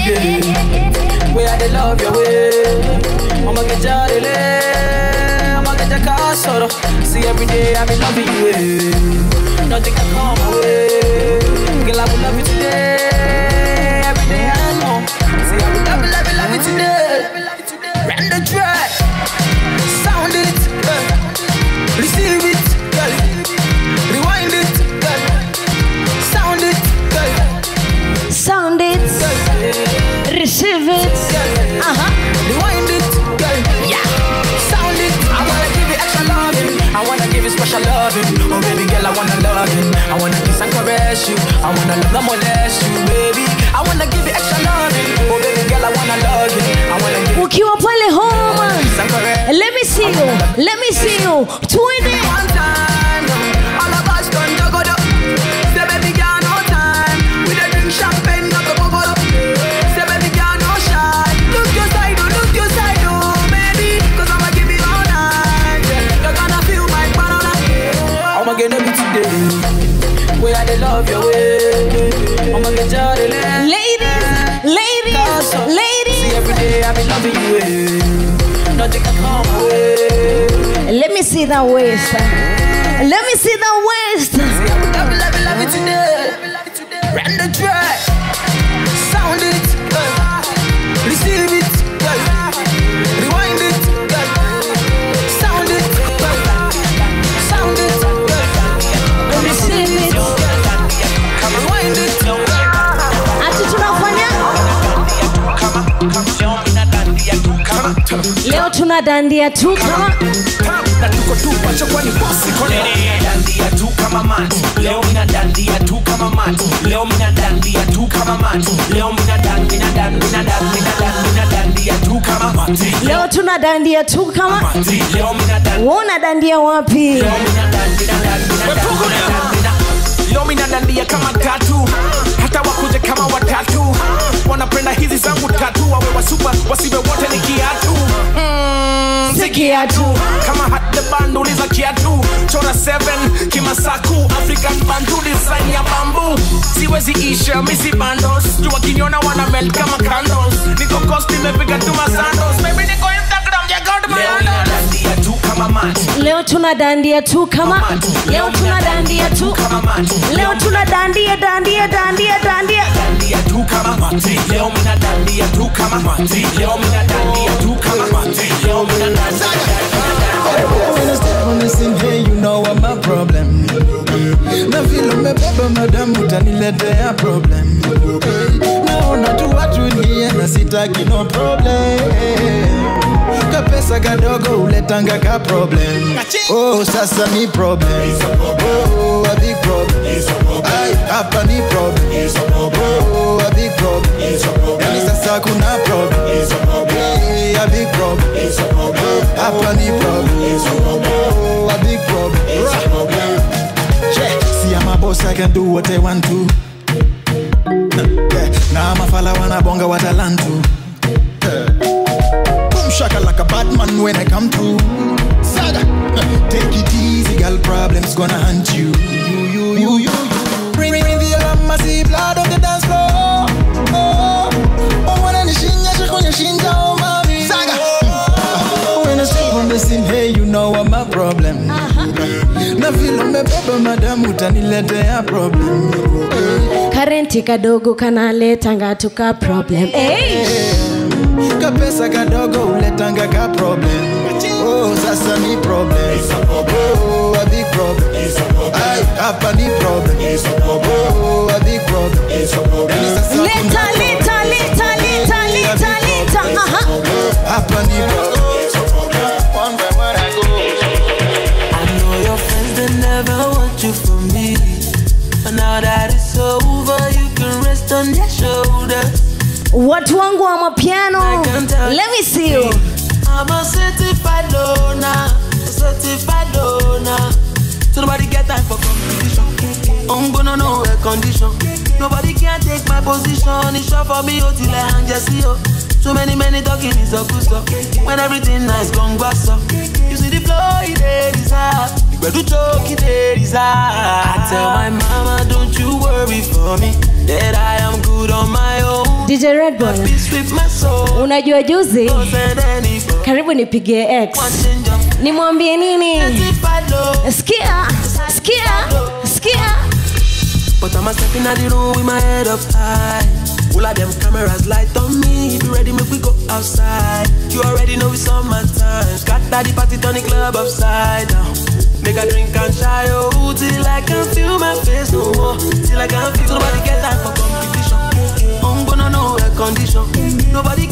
today. Where I love your way. I'ma get jolly. I'ma get your car See every day I be loving you. eh. Nothing can come caress you. I wanna love and molest you, baby. I wanna give you extra loving. Oh baby girl, I wanna love you. I wanna give you Ukiwa pale home. kiss and caress. Let me see you. Let me see you. Twin it. One time, no. all of us done juggled up. Say baby girl, no time. We dey drink champagne, not the bubble up. Say baby girl, no shy. Look your side, oh, look your side, oh, baby. Cause I'ma give you all night. You're gonna feel my banana. I'ma get up today. Where I dey love your way. See the waist. Let me see the waist. Love you, love you, love you today. Run the track. Sound it. Receive it. Rewind it. Sound it. Sound it. Receive it. Rewind it. Leo tunadandia tu kama na tuko tu pacho kwani bosi kone dandia tu kama mati leo mina dandia tu kama mati leo mina dandia tu kama mati leo mina dan mina dan mina dan mina dan mina dandia tu kama mati leo tuna dandia tu kama mati leo mina dan Wewe unadandia wapi leo mina dan mina dan mina dan leo mina dandia kama tatu hata wakuje kama watatu wanapenda hizi zangu tatu wawe wasupa wasiwe wote ni kiatu mm, si kiatu kama the band uliza kiatu. Chora 7 kimasaku african bantu design ya bambu siwezi isha misi bandos. Jua kinyona wana melt kama candles. Niko cost nimepiga tu masandos. Maybe niko instagram ya god my handles. tu kama mati leo tuna dandia tu kama leo tuna dandia tu kama leo tuna dandia dandia dandia. Dandia dandia tu kama mati leo mina dandia tu kama mati leo mina dandia tu kama mati leo mina When I step on the scene, hey, you know I'm a problem. Na vile umebeba madam utaniletea problem. Naona tu watu nie na sitaki no problem. Kapesa kadogo uletanga ka problem. Oh, sasa ni problem. Oh, a big problem. Ay, hapa ni problem. Oh, a big problem. Yani sasa kuna problem. A big problem. Hapa ni problem. Oh, a big problem. Yeah, see I'm a boss, I can do what I want to. Yeah, now I'm a fella wanna bonga what I land to. Yeah. Boom shaka like a bad man when I come through. Saga, take it easy, girl. Problems gonna hunt you. You, you, you, you. you. Bring, bring the alarm, I see blood on the dance floor. Oh, oh, wanna nishinya, shikunya shinja, oh, mami. Scene, hey, you know I'm a problem. uh -huh. Na vile umebeba madamu utaniletea problem. karenti kadogo kanaletanga tuka problem. Hey. kapesa kadogo uletanga ka problem. Oh, sasa ni problem. Oh, a big problem. Ay, hapa ni problem. Oh, a big problem. Leta leta leta leta leta leta. Aha. hapa ni problem on their shoulders. watu wangu wa mapiano let me see you I'm a certified loner, a certified loner. So nobody get time for competition. I'm gonna know air condition. Nobody can take my position. It's short for me, oh, till I hang just see you. So many, many talking is a good stuff. When everything nice, gone grass up. You see the flow, it is hard. You better choke, it is hard. I tell my mama, don't you worry for me. That I am good on my own. dj redbon unajua juzi karibu nipigie x nimwambie nini skia skia skia But I'm a step in the room with my head up high. All of them cameras light on me. If you ready, make we go outside. You already know it's summertime. Scatter the party, turn the club upside down. Make a drink and shy oh till I can feel my face no more. Till I can feel nobody get time for competition. I'm gonna know air condition. Nobody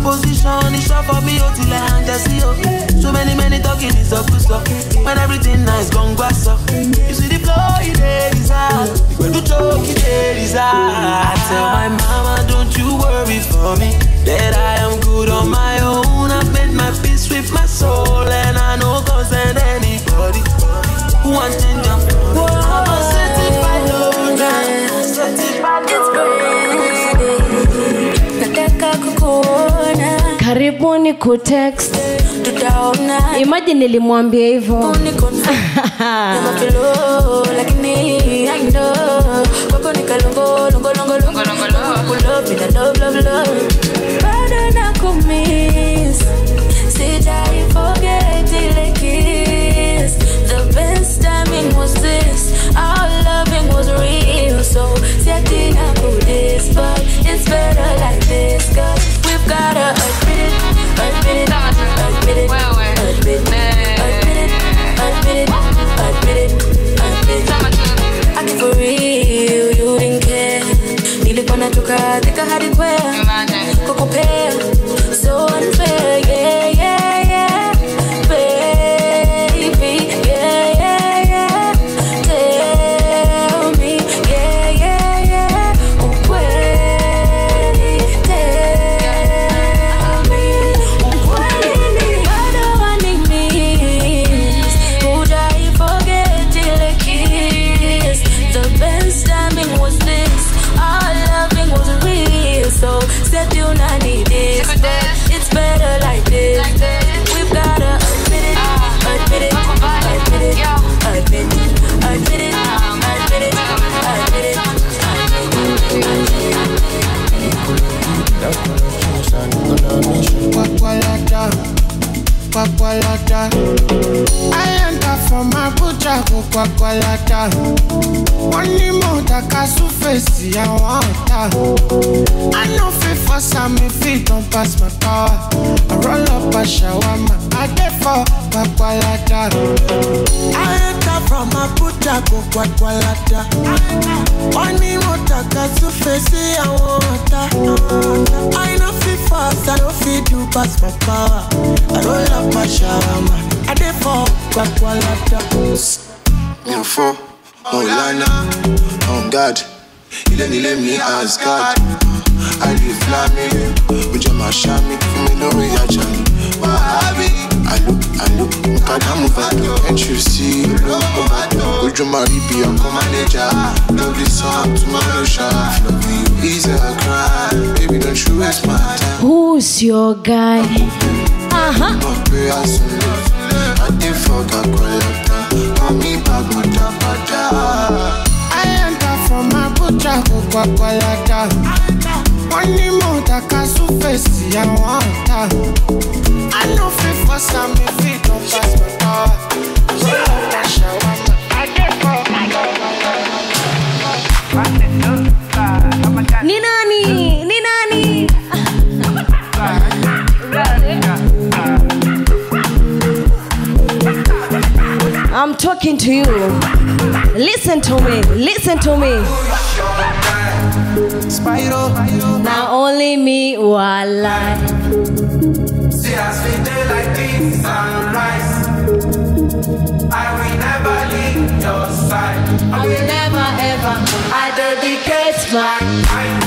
my position. It's short for me oh till I hang see oh. So many many talking is up good stuff. When everything nice, gone grass up. You see the flow, it is hard. When you choke, it is hard. I tell my mama, don't you worry for me. That I am good on my own. I've made my peace with my soul, and I know concern anybody who wants longo kulovi na love love love bado nakumiss sijai forget ile kiss the best timing was this our loving was real so it's better like this cause we've gotta Abuja go Gwagwalada. Money more takasu face I know fit for some if it don't pass my power. I roll up a shawarma. I from Abuja go Gwagwalada. Money more takasu face I know fit fast, I know fit do pass my power. I roll up my shawarma. I dey for Gwagwalada. Mi fọ́ Maulana, on God, ilé nílé mi Asgard. Àlè Fúlàmì, oúnjẹ máa ṣá mi fún mi lórí ajá mi. Wàhábì, àlò àlò, nkàdá mo bá dùn. Can't you see olóko bá dùn? Ojú máa rí bí ọkọ mánéjà. Love this song tomorrow ṣá. Love you easy I cry. Baby don't you waste my time. Who's your guy? Uh-huh. Bá gbọ́dọ̀. I enter from Abuja go oh, Gwagwalada. Money I fit if it don't pass my power. My shawarma. I'm talking to you. Listen to me. Listen to me. Spyro. Now only me who alive. See us we day like this sunrise. I will never leave your side. I will never ever. I dedicate my life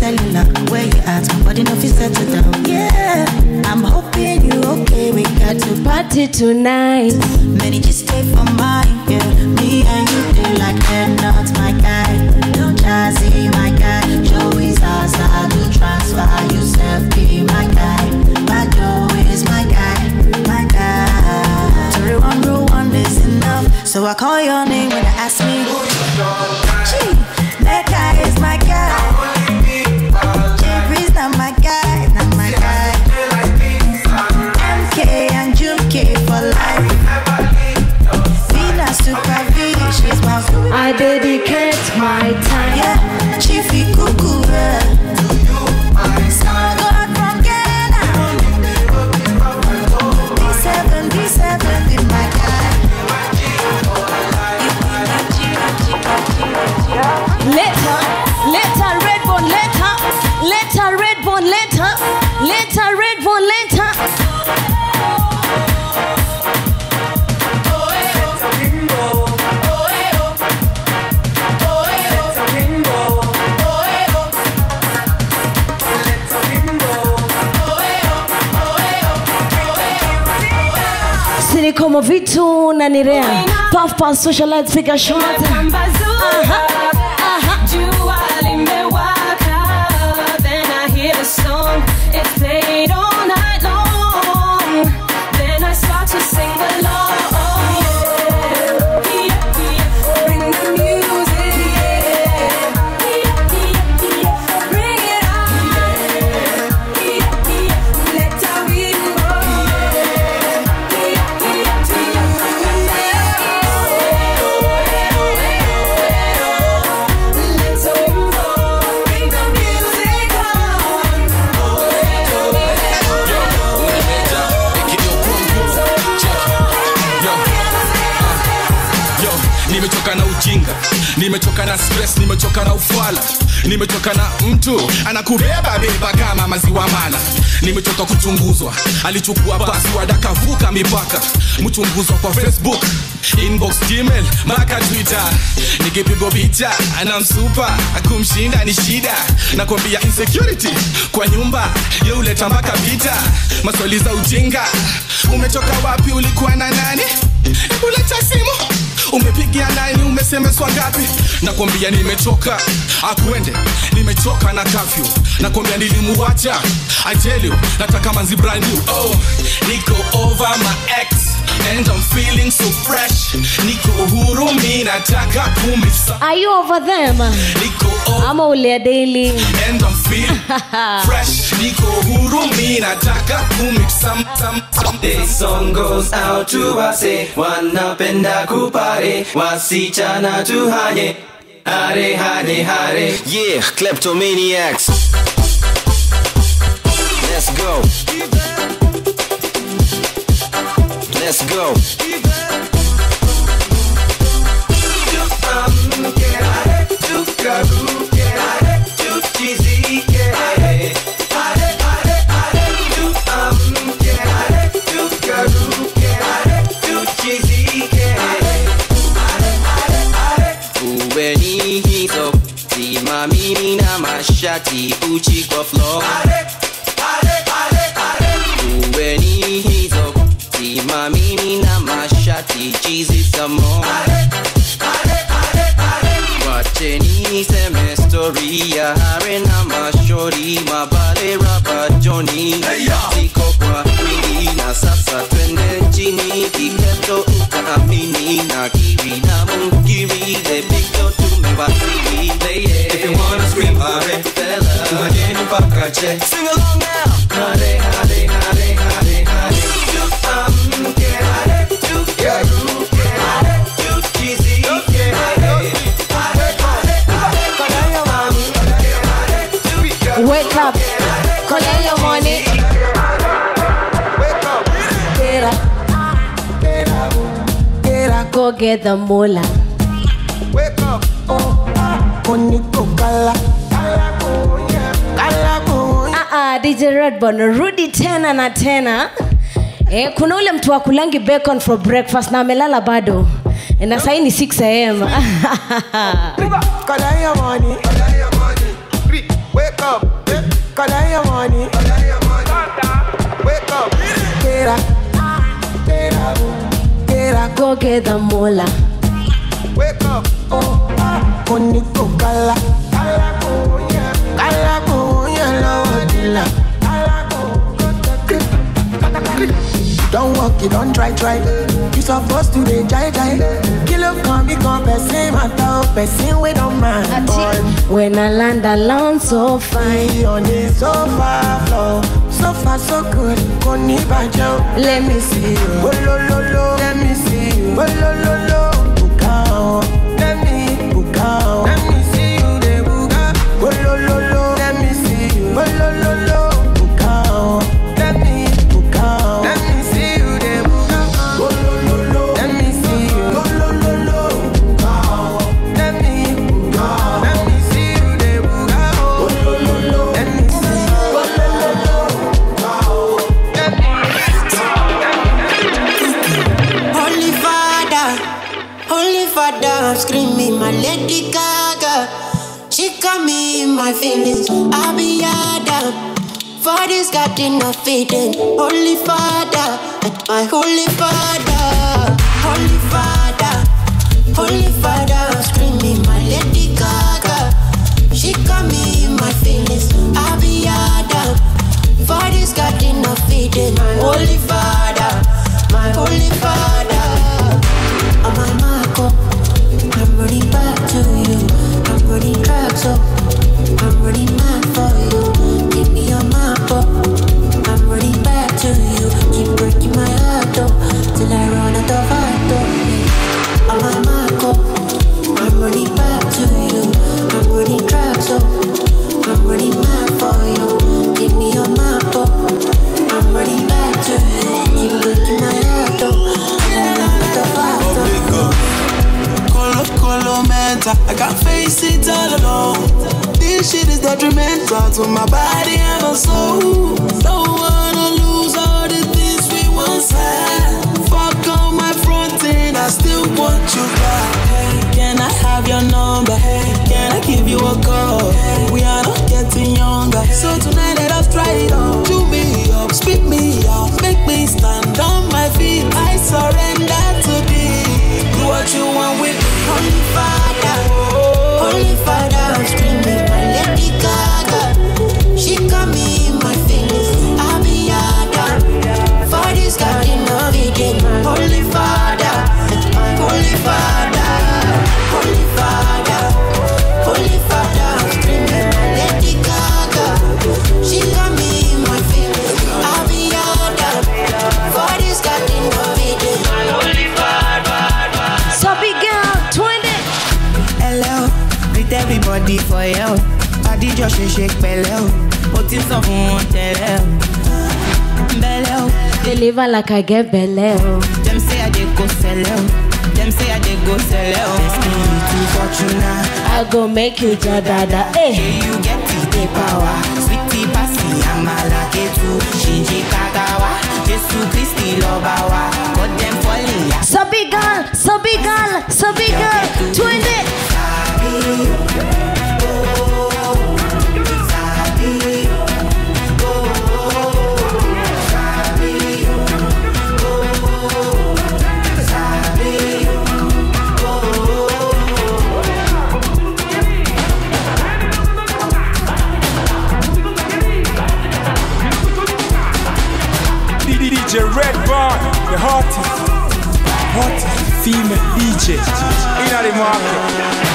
cellular. Where you at? Nobody know if settle down. Yeah, I'm hoping you okay. We got to party tonight. Many just stay for mine. Yeah, me and you they like they're not my guy. No jazzy, my guy. Joey's Zaza do transfer. Yourself be my guy. My Joe is my guy, my guy. Sorry, one rule, one is enough. So I call your name when they ask me. Como vitu na nirea Puff puff socialite figure shot Aha, aha. Uh-huh, uh-huh. Jua limewaka, then I hear the song. It's played all night long. Then I start to sing nimechoka na ufala nimechoka na mtu anakubeba beba kama maziwa mala. Nimechoka kuchunguzwa alichukua password akavuka mipaka. Mchunguzwa kwa facebook inbox gmail mpaka twitter. Nikipigwa picha anamsupa kumshinda ni shida. Nakwambia insecurity kwa nyumba ye uleta mpaka vita. Maswali za ujinga umetoka wapi ulikuwa na nani? Uleta simu umepigia nani umesemeswa ngapi? Nakwambia nimechoka. Akwende nimechoka na kafyu nakwambia nilimuwacha I tell you nataka manzi brand new. Oh niko over my ex and I'm feeling so fresh niko huru mi nataka kumisa Are you over them? Niko Ama ulia daily? and I'm feeling fresh niko huru mi nataka kumisa. This song goes out to wase wanapenda kupare wasichana tuhanye hare hare hare Yeah, kleptomaniacs. Let's go. Let's go. Hizo mashati uchi kwa floor Uweni hizo simamini na mashati chizi samo Wacheni seme story ya hare na mashori mabale rapa Johnny Ziko kwa wingi na sasa twende nchini kiketo utaamini na kiri na mukiri the big dot tumewasili leye If you wanna scream hare fella Tunganyeni mpaka che Sing along now. hare Wake up. Collect your money. Get up. Get up. Get Go get the moolah. Wake up. Koniko kala. Ah, ah, DJ Redbone, rudi tena na tena. Eh, kuna ule mtu wa kulangi bacon for breakfast na amelala bado Eh, na sahii ni 6 am Collect your money. Wake up. Collect your money. Wake up. Get up. Get up. Get up. Go get the moolah. Wake up. Koniko kala. Don't walk it, don't try, try. You supposed to be jai jai. Kilo come become person, matter person we don't mind. Boy, When I land alone so fine on the sofa floor, so far so good. Koni bajo, let me see you. Oh lo lo lo, let me see you. Oh lo lo my feelings. I'll be Adam. Father's got enough feeding. Holy Father, my Holy Father, Holy Father, Holy Father, screaming my Lady Gaga. She got me in my feelings. I'll be Adam. Father's got enough feeding. My Holy Father, my Holy Father. I'm running back to you. I'm running track, so I heart, oh. Can't face it all alone. This shit is detrimental to my body and my soul. Don't wanna lose all the things we once had. Fuck on my front end, I still want you back. Hey, can I have your number? Hey, can I give you a call? Hey, we are not getting younger, so tonight let us try it on. Chew me up, spit me out, make me stand on my feet. I surrender to thee. Do what you want jọ ṣe ṣe pẹ̀lẹ́ o mo ti sọ fún wọn tẹ́lẹ̀ o bẹ́lẹ̀ o. deliver like I get belle o. dem say I dey go sẹlẹ̀ o dem say I dey go sẹlẹ̀ o. destiny to fortuna. I go make you jọ dada. Eh. Hey. you get the power sweetie pass me amala ketu shinji kagawa jesu kristi lọ́ba wa god dem fall in ya. so big girl so big girl so big girl. Hottest female DJ in the market.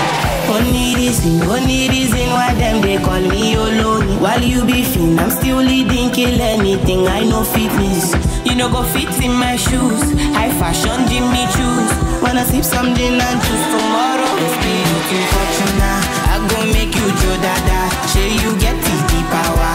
Only reason, only reason why them they call me alone. While you be fin, I'm still leading, kill anything. I know fitness. You know go fit in my shoes. High fashion, Jimmy shoes. Wanna sip some gin and choose tomorrow. It's be looking fortuna. I go make you Joe Dada. Say you get the power.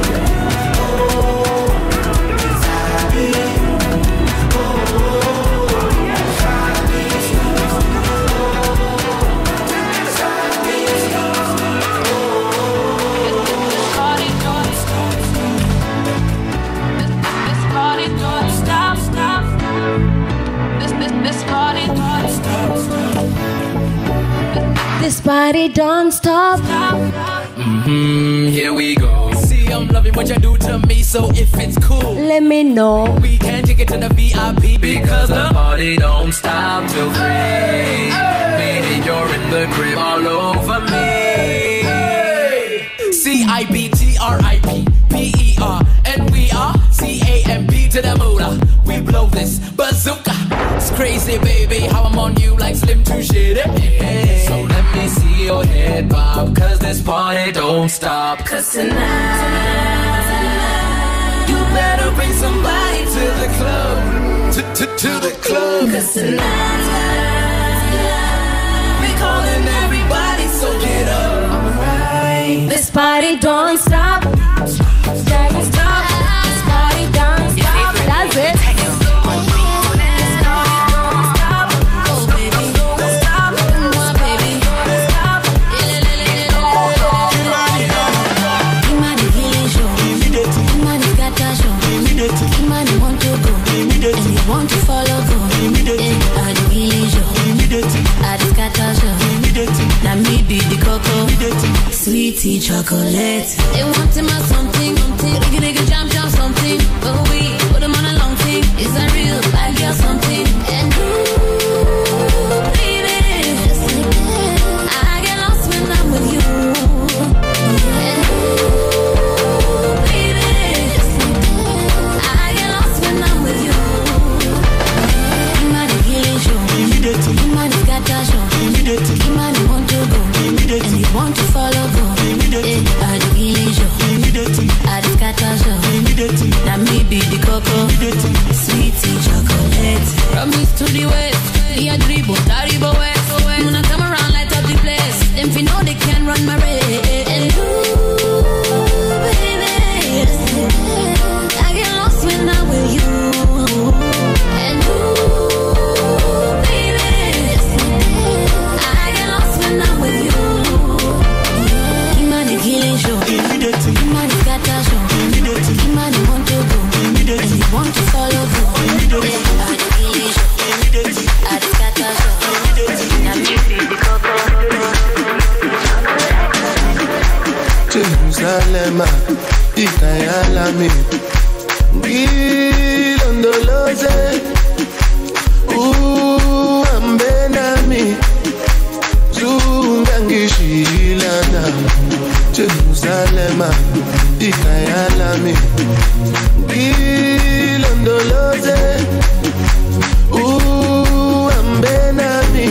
This party don't stop. Mm-hmm, here we go. See, I'm loving what you do to me, so if it's cool, Let me know. we can take it to the VIP because the party don't stop till three. Baby, you're in the crib all over me. C I B T R I P P E R, and we are C A M P to the moolah. We blow this bazooka. Crazy, baby, how I'm on you like Slim to shit. Eh? So let me see your head bob, cause this party don't stop. Cause tonight, you better bring somebody to the club. To, to, to the club. Cause tonight, we calling everybody, so get up. Alright. This party. Don't stop. Cocoa Sweetie chocolate. They want him or something Nigga nigga jump jump something. But we put him on a long thing. Is that real? Bad girl something Promise to ikayalami ngilondoloze uhambe nami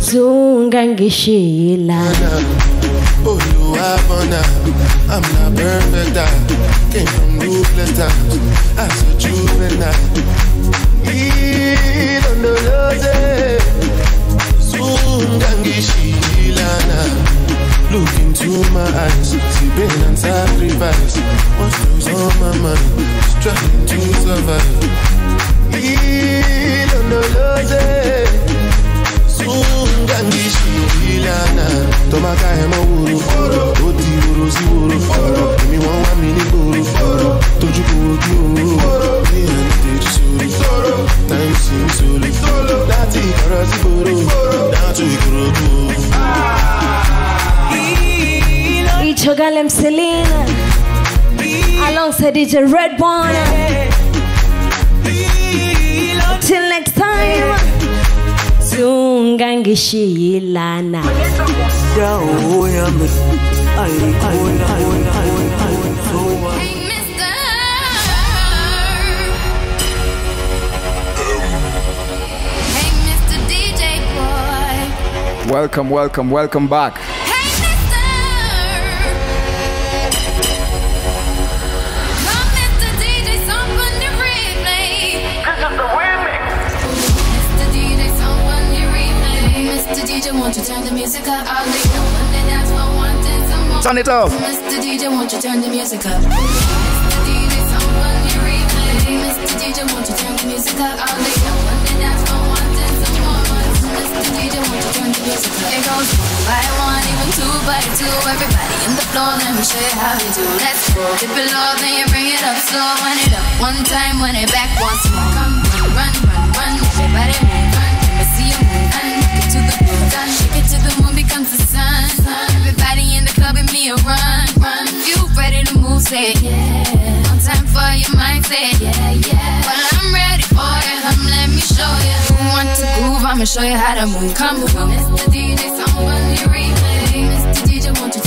zungangishila Oh, you are bona. I'm not perfect. I came from ruthless times. As a juvenile. Ilondoloze. Sungangishilana. Look into my eyes. See pain and sacrifice. What's on my mind? Struggling to survive. Ilondoloze. Sungangishilana. Tomaka emo wuru. Ó di woro sí woro. Mi ní gbòòrò. Tójú kò kí òwúrò. Ní ẹni tèjú sórí. Time seems solo. Láti ìkọ̀rọ̀ sí ìkòròdú. Ichogalem Selena alongside DJ Redbone. Till next time. Sungangishilana. Hey, Mr. DJ boy. Welcome, welcome, welcome back. Music up? I'll lay down on the dance floor, wanting some more. Turn it up. Mr. DJ, won't you turn the music up? Mr. DJ, song on replay. Mr. DJ, won't you turn the music up? I'll lay down on the dance floor, wanting some more. Mr. DJ, won't you turn the music up? It goes one by one, even two by two. Everybody in the floor, let me show you how we do. Let's go. Dip it low, then you bring it up slow. Wind it up one time, wind it back once more. Come run, run, run, run. Everybody move, Everybody in the club with me a run, run. You ready to move? Say yeah. One time for your mind, say yeah, yeah. Well, I'm ready for you. Come, let me show you. You want to groove? I'ma show you how to move. Come, come. Mr. DJ, someone you replay. Mr. DJ, won't you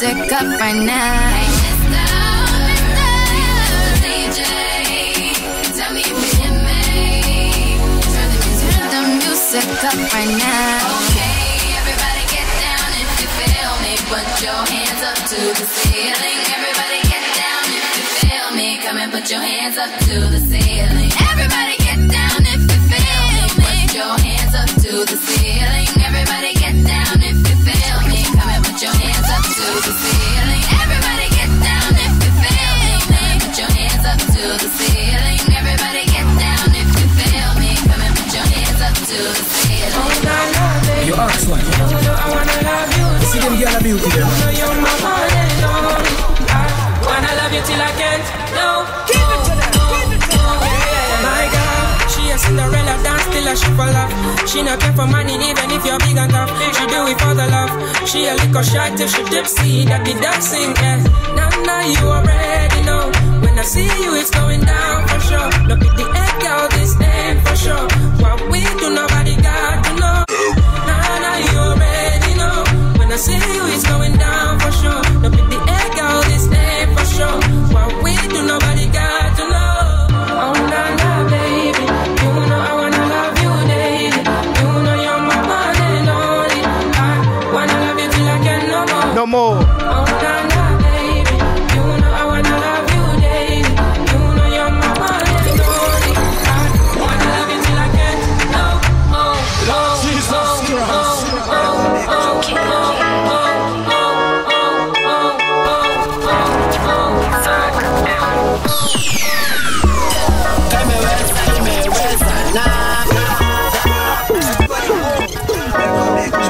music up. The music up right now. Okay, everybody get down if you feel me. Put your hands up to the ceiling. Everybody get down if you feel me. Come and put your hands up to the ceiling. Them girl a beauty them. Wanna love you till I can't. No. Give it to them. Give it to them. Oh, My girl, she a Cinderella dance till a she fall off. She not care for money even if you're big and tough. She do it for the love. She a little shy till she tipsy. That be dancing, yeah. Now, now you already know. When I see you, it's going down for sure. Look at the egg, girl, this ain't for sure. What we do, nobody got to know. Now, now you already know. When I see you,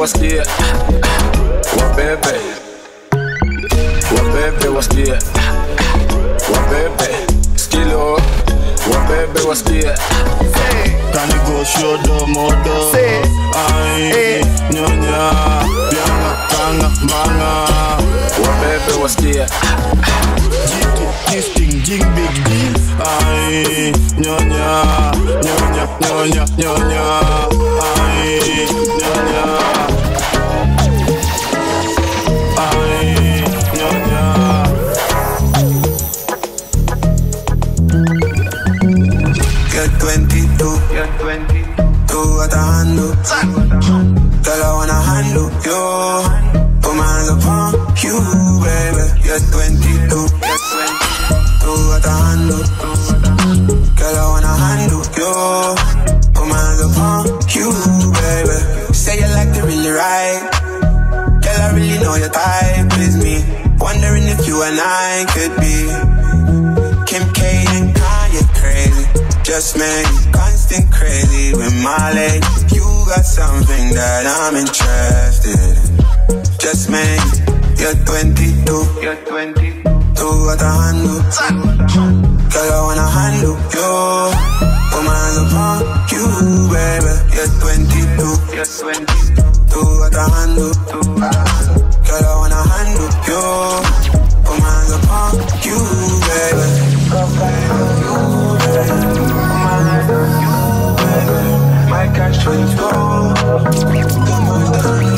what's the Can you go show the mother? Say. Aye, nyonya, pianga, kanga, manga. What baby, what's the This thing, jing big deal. Aye, nyonya, nyonya, nyonya, nyonya. Aye, Get 22. Get 22. Two at a handle. Girl, I wanna handle you. Put my hands upon you, baby. Say you like to really right. Girl, I really know your type is me. Wondering if you and I could be Kim K and Kanye crazy. Just me, constant crazy with my leg. You got something that I'm interested in. Just me, you're 22. You're 22. Two at the handle. Girl, I wanna handle you. Put my hands upon you, baby. You're 22. You're 22. Two at the handle. Girl, I wanna handle you. Put my hands upon you, baby. You, baby. Come on, you baby, my cash In the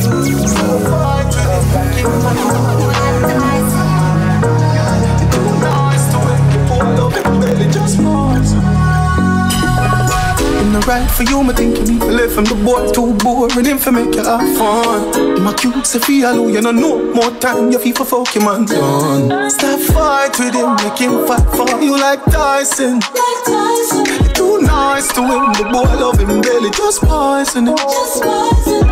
right for you, me think you need to live from the boy too boring him for make you have fun. My cute Sophia, Lou, you know no more time, you feel for fuck your man done. Stop fight with him, make him fight for you like Tyson. Like Tyson. You're too nice to him, the boy love him barely, just poison him. Just poison. Breaking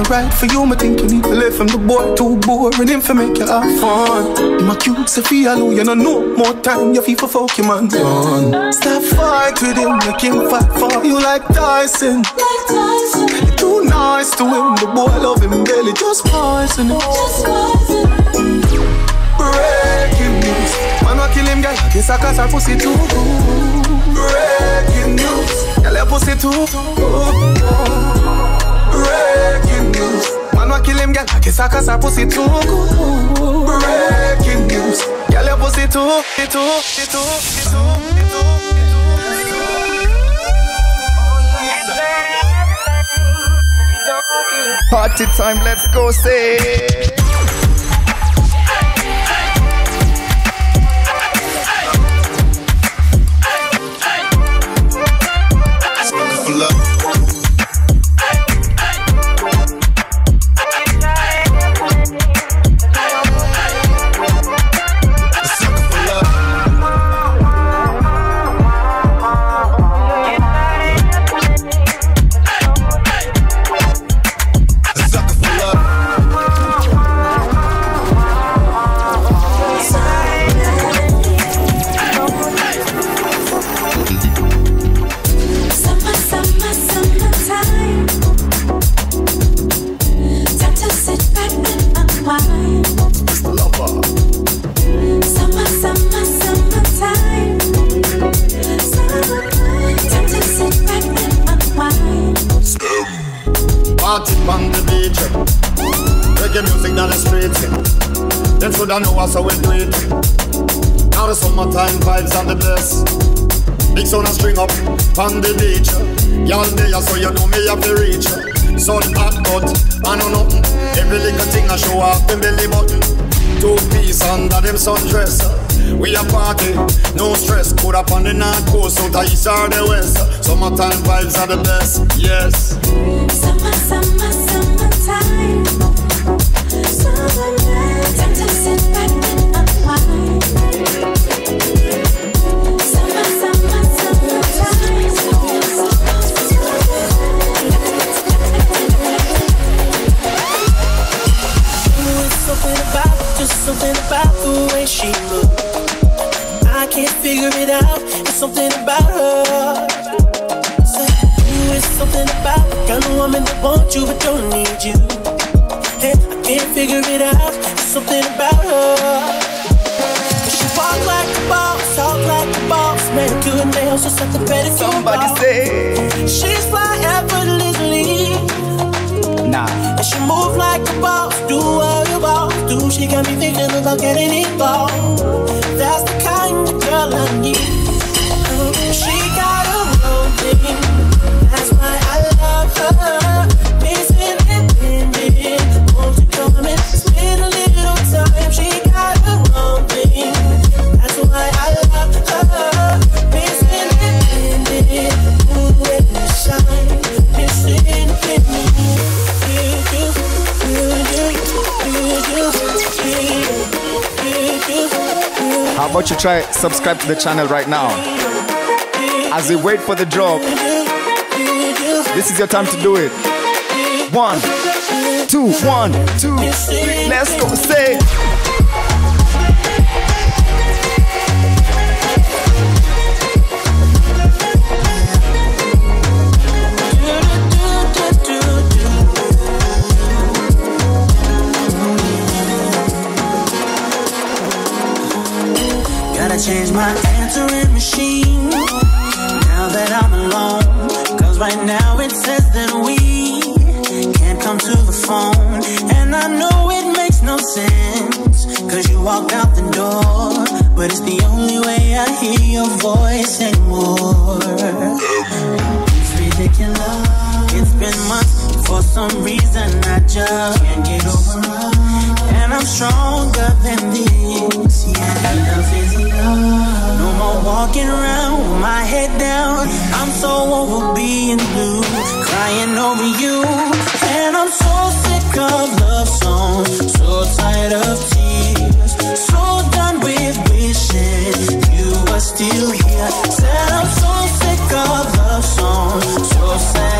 right for you, me think you need to live from the boy too boring him for make you have fun. My cute Sophia, Lou, you know no more time, you feel for fuck your man done. Stop fight with him, make him fight for you like Tyson. Like Tyson. You're too nice to him, the boy love him barely, just poison him. Just poison. Breaking news, man, what kill him, girl? Kiss her cause her pussy too. Breaking news, girl, your pussy too good. Breaking news. Man, what kill him, girl? I Kiss her cause her pussy too good. Breaking news. Girl, your pussy too, it too, it too, too, too. Party time, let's go say. On the beach. Y'all there so you know me have to reach. Sun hot cut, I know nothing. Every little thing I show off the belly button. Two piece under them sundress. We a party, no stress. Put up on the north coast, south, east or the west. Summertime vibes are the best, yes. Summer, summer, summertime. Something about the way she moves. I can't figure it out. It's something about her. It's something about the kind of woman that wants you but don't need you. Hey, I can't figure it out. It's something about her. She walk like a boss, talk like a boss, man to her nails, just like the pedicure. Somebody say, she's fly effortlessly. Nah. And she move like a boss, do what got me thinking about getting involved. That's about you try subscribe to the channel right now? As we wait for the drop, this is your time to do it. One, two, one, two, three, let's go. Say. Gotta change my answering machine now that I'm alone. Cause right now it says that we can't come to the phone. And I know it makes no sense. Cause you walked out the door. But it's the only way I hear your voice anymore. It's ridiculous. It's been months. For some reason I just can't get over her. And I'm stronger than this. Yeah, love is enough. No more walking around with my head down. I'm so over being blue, crying over you. And I'm so sick of love songs, so tired of tears, so done with wishing you were still here. Said I'm so sick of love songs, so sad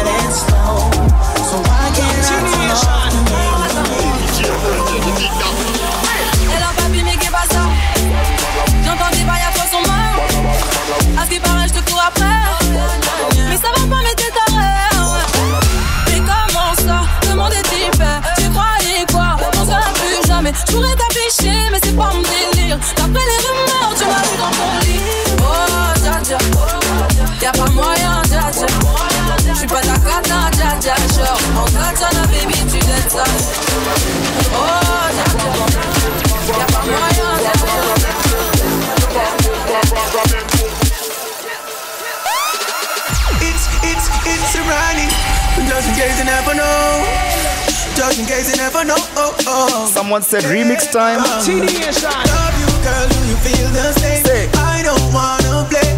ça va pas, mais t'es taré Mais comment ça? Le monde est Tu croyais quoi? On se verra plus jamais. Je pourrais t'afficher, mais c'est pas mon délire. D'après les rumeurs, tu m'as vu dans ton lit. Oh, dja dja. Y'a pas moyen, dja dja. J'suis pas ta cata, dja dja. Genre, en katana, baby, tu dettes ça. Oh, you never know. Just in case you never know. Oh, oh. Someone said remix time. Love you, girl. Do you feel the same? I don't wanna play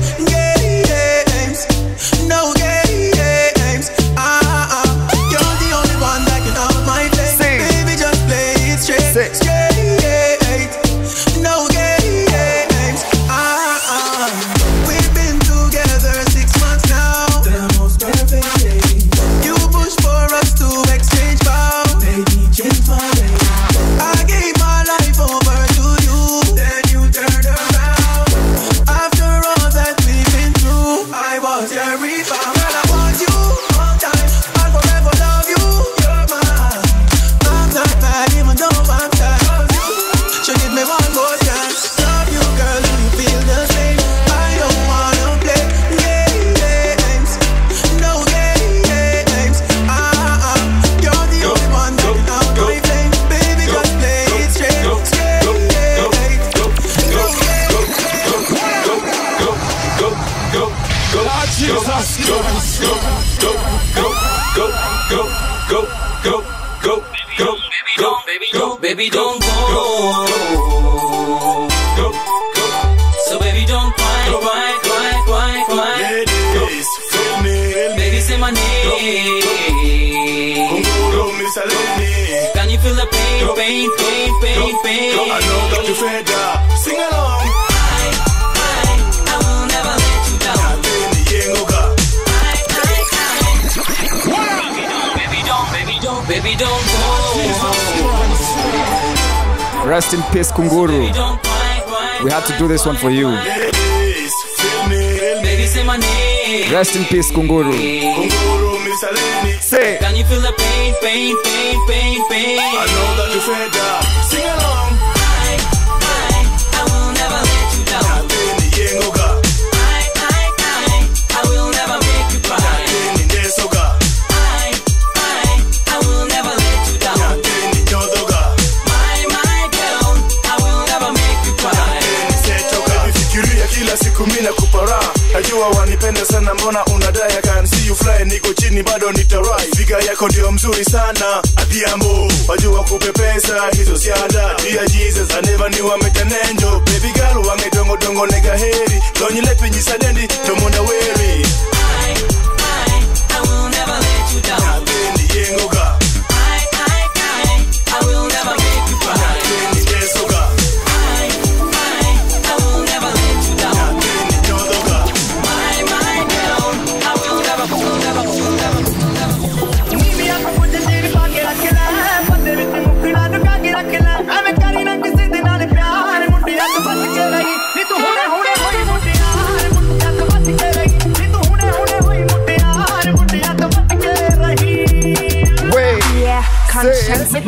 Rest in peace, Kunguru. We had to do this one for you. Baby, say my name. Rest in peace, Kunguru. Say. Can you feel the pain, pain, pain, pain, pain? I know that you fed that. Sing along. yako ndio mzuri sana adhiambo. Wajua kupepesa hizo siada. Dia jesus anevani wametanenjo bebigalo wangetongotongo negaheri lonyilepinyisadendi tomonda weri I, I, I will never let you down.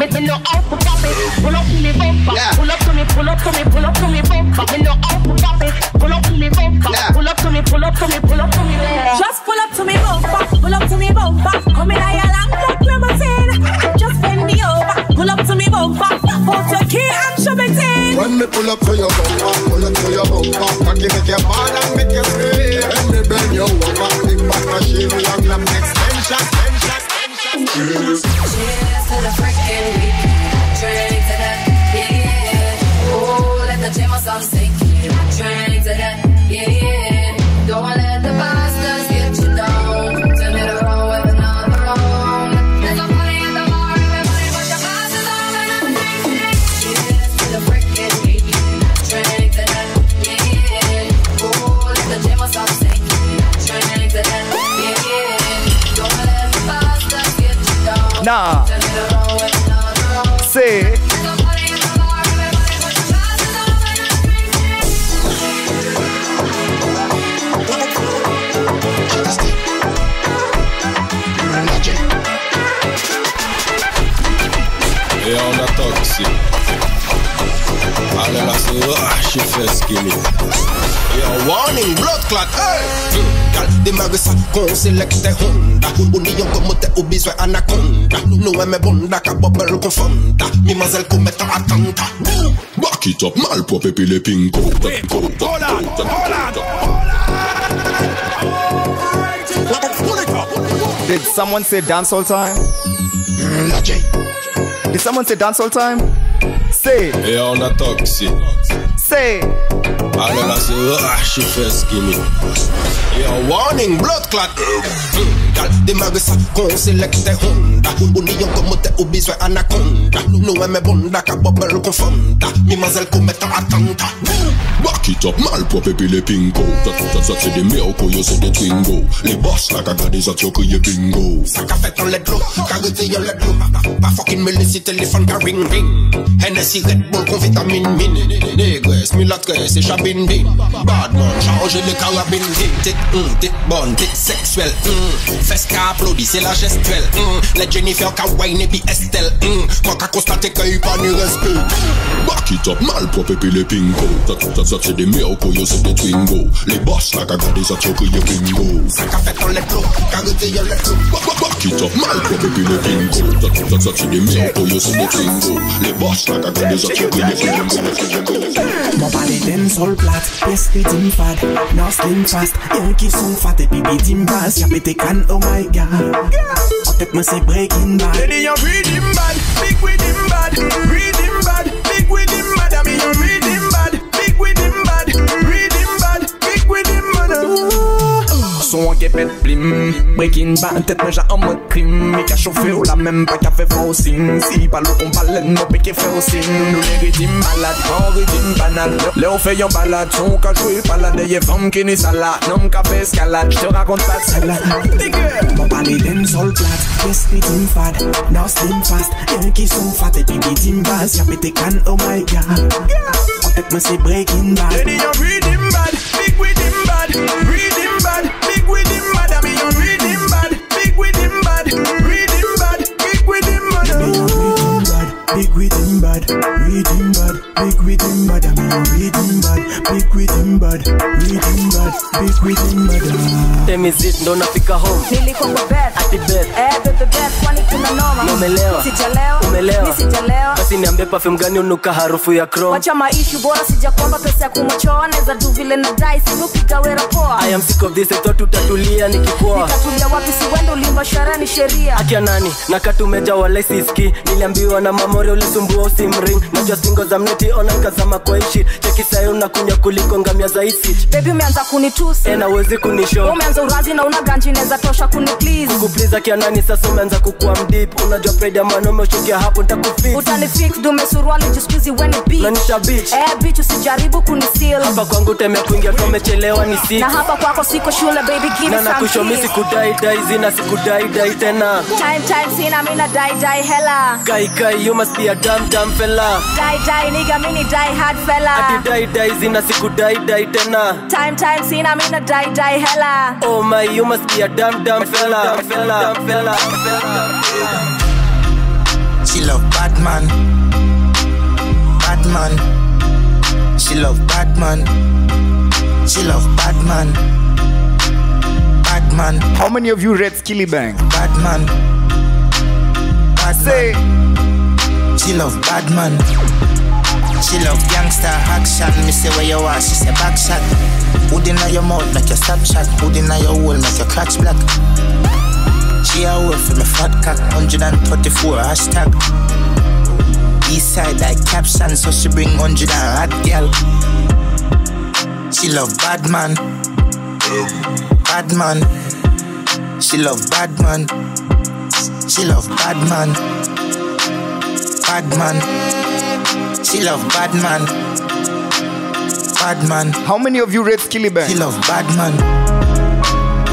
Me, me, me know how to pop it. Pull up to me bumper. Pull up to me, pull up to me, pull up to me bumper. Me know how to pop it. Pull up to me bumper. Pull up to me, pull up to me, pull up to me. Yeah. Just pull up to me bumper, pull up to me bumper. Come in here long like limousine. Just bend me over, pull up to me bumper. Put your key and shove it in. When me pull up to your bumper, pull up to your bumper, cocky make you mad and make you scream. When me bend you over, big back machine, long lap extension, extension, extension. Cheers to the freaking weekend. Drink to that, yeah. Oh, let the jam song sink Nah. Say. Et on a toxic. Allez là, c'est ah, je fais skinny. Yo, warning, blood clot, hey! Gal, démarre ça, qu'on sélecte Honda Union comme t'es au besoin anaconda Nous aimons bonda, ka bubble confonda Mimazelle commettre attentat Back it up, mal propre et puis les pinko. Did someone say dance all time? Did someone say dance all time? Say. Et on a toxic. Say. Allez là, c'est ah, she first give me. Yo, warning, blood clot Gal, démarre ça, qu'on sélecte Honda Union comme t'es au besoin anaconda Nous aimons bonda, ka bubble confonda Mimazelle commettre attentat Back it up, mal et puis les pinko. Ça, ça, ça, c'est des miracles, yo, c'est des twingo. Les boss, là, gaga des autres, yo, crié bingo. Ça qu'a fait en let l'eau, qu'a réveillé yo let l'eau Pas fucking me laisser téléphone qu'a ring ring Hennessy Red Bull con vitamine mine Négresse, mulâtresse et chabine bin Bad man, charge les carabines din Tic, hum, tic bonne, tic sexuel hum. Fesse qu'a applaudi, c'est la gestuelle hum. Les Jennifer qu'a wine et puis Estelle hum. Moi qu'a constaté qu'il y a pas ni respect Back it up, mal propre et puis les pinko. Ça, ça, ça, c'est des miracles, yo, c'est des twingo. Les boss, là, gaga des autres, yo, crié bingo. Ça qu'a fait en let l'eau, qu'a réveillé let l'eau Back it up, mal propre et puis les pinko. Ça, ça, ça, c'est des miracles, yo, c'est des twingo. Les boss, là, gaga des autres, yo, crié bingo. Mon pale den sol plat, yes the team fat Now slim fast, Yankee son fat Et puis beat bass, ya pete can, oh my god Otep me say breaking bad. Lady, you bad, big with him bad, him bad, big with him bad. I mean, you qui pète blim Breaking bad, tête déjà en mode crime Mais qu'à chauffer ou la même pas qu'à faire forcing Si pas le combat, l'aide nos péquets fait aussi Nous les rythmes malades, en rythme banal. Les on fait yon balade, son qu'à jouer balade Y'a femme qui n'est sala, non qu'à faire escalade J'te raconte pas de salade, dégueu Mon palais d'un sol plat, yes les fad. Now slim fast, y'en qui sont fat Et puis qui team bass, y'a pété can, oh my god. En tête moi c'est breaking bad. Y'a dit y'en rythme bad, big rythme bad. With him bad, him bad, big with him bad, I mean him bad, big with him bad, him bad, big with him bad. temizit ndo nafika home? Nilikuwa kwa bed. Ati bed. Eh bebe bed kwani kuna noma? Na umelewa? sijalewa. Umelewa? mi sijalewa. Basi niambie perfume gani unuka harufu ya chrome? Wacha maishu bora sijakwamba pesa ya kumochoa naweza du vile na dai simupiga wera poa. I am sick of this I thought utatulia nikikuoa nikatulia wapi siwendo ulimba shara ni sheria. Akia nani? Nakatumeja wala siski niliambiwa na mamore ulisumbua usimring najua singo za mneti ona nkazama kwa ishi cheki sayo unakunya kuliko ngamia za isich bebi umeanza kunitusi. Ena uwezi kunisho umeanza urazi na una ganji inaweza tosha kuni please kupliza kia nani sasa umeanza kukua mdip unajua pride ya mwanaume ushukia hapo ntakufix utanifix dume suruali jiskuzi weni bich nanisha bich eh bich usijaribu kunisil. Hapa kwangu teme kuingia kamechelewa ni siku. Na hapa kwako siko shule baby give me na some siku dai zina sikudaidai tena. Time time sina mina dai dai hella kai kai you must be a dumb dumb fella. Die die nigga, mini die hard fella. Hatudai die zina sikudai die die, tena. Time time sina mina die die hella. Oh my, you must be a dumb dumb fella. Dumb fella, dumb fella, dumb fella. She love Batman, Batman. She love Batman. She love Batman. Batman. How many of you read Skillibeng? Batman. Batman. I say. She love bad man. She love gangster action. Me say where you are, she say back shot. Hood inna your mouth make your stop shot. Hood inna your hole make your clutch black. She a work for me fat cock. 134 hashtag. East side like caption, so she bring 100 and hot girl. She love bad man. Bad man. She love bad man. She love bad man. Bad man. She love bad man. Bad man. How many of you read Skillibeng? She love bad man.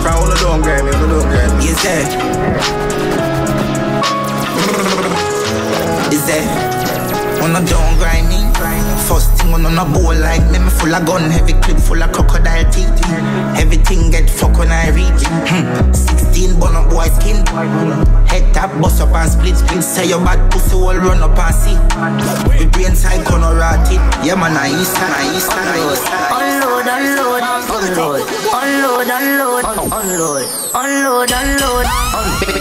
From all alone, Grammy, all alone, Grammy. Is that? Is that? On the down, grimy. First thing on a bowl like me, me full of gun, heavy clip full of crocodile teeth. Everything get fuck when I reach. Hmm. 16 bun up boy skin. Head tap, bust up and split split. Say your bad pussy all run up and see. We brain side corner rotted. Yeah man, I east and I east and I east. Unload, unload, unload, unload, unload, unload, unload, unload,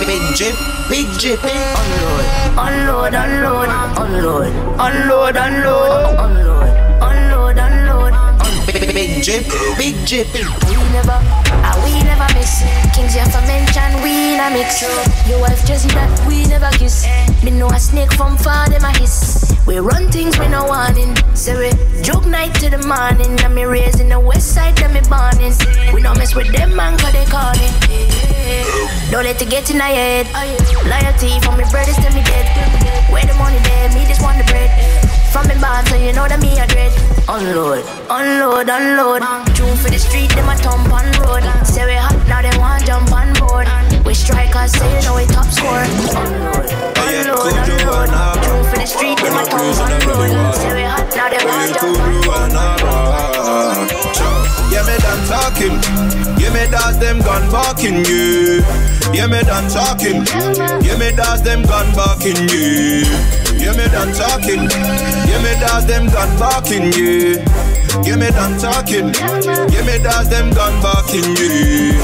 Big drip, big drip. unload, unload, unload, unload, unload, unload, unload, unload. Big drip, big drip. We never, ah, we never miss. Kings you have to mention we in a mix. Your wife just that we never kiss. Me know a snake from far them a hiss. We run things we no warning. Say we joke night to the morning. And me raised in the west side, them me borning. We no mess with them man cause they calling. Don't let it get in my head. Loyalty from me brothers to me dead. Where the money there, me just want the bread. From me band, so you know that me a dread. Unload, unload, unload. June for the street, them a thump on road. Say we now they want jump on board. We strikers, say you know we top score. Unload, unload, unload. June for the street, them a thump on road. Say we hot, now they want jump on board. Yeah, me done talking. Yeah, me dance them gun barking, yeah. Yeah, me done talking. Yeah, me dance them gun barking, yeah. Yeah, me done talking. Yeah, me dance them gun barking, yeah. Yeah, me done talking. Give me dance them gun barking, yeah.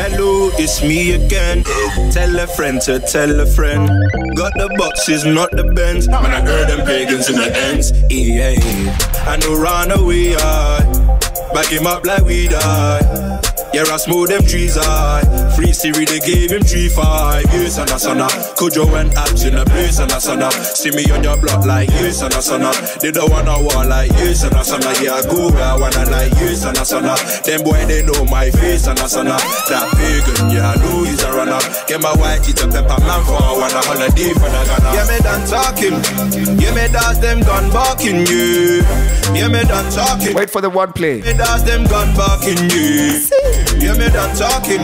Hello, it's me again. Tell a friend to tell a friend. Got the boxes, not the bends. Man, I heard them pagans in the ends. Yeah, I know run away, I back him up like we die. Yeah, I smooth them trees high. Free Siri, they gave him three five. Yes, and a son Kujo and abs in a place and a son See me on your block like yes and a son They don't wanna war like yes and a son Yeah, I go where I wanna like yes and a son Them boy, they know my face and a son That pagan, yeah, I know he's a runner. Get my white teeth a pepper man for a one a holiday for the Ghana. Yeah, me done talking. Yeah, me dance them gun barking, yeah. Yeah, me done talking. Wait for the wordplay. Me dance them gun barking, yeah. Yeah, me done talking.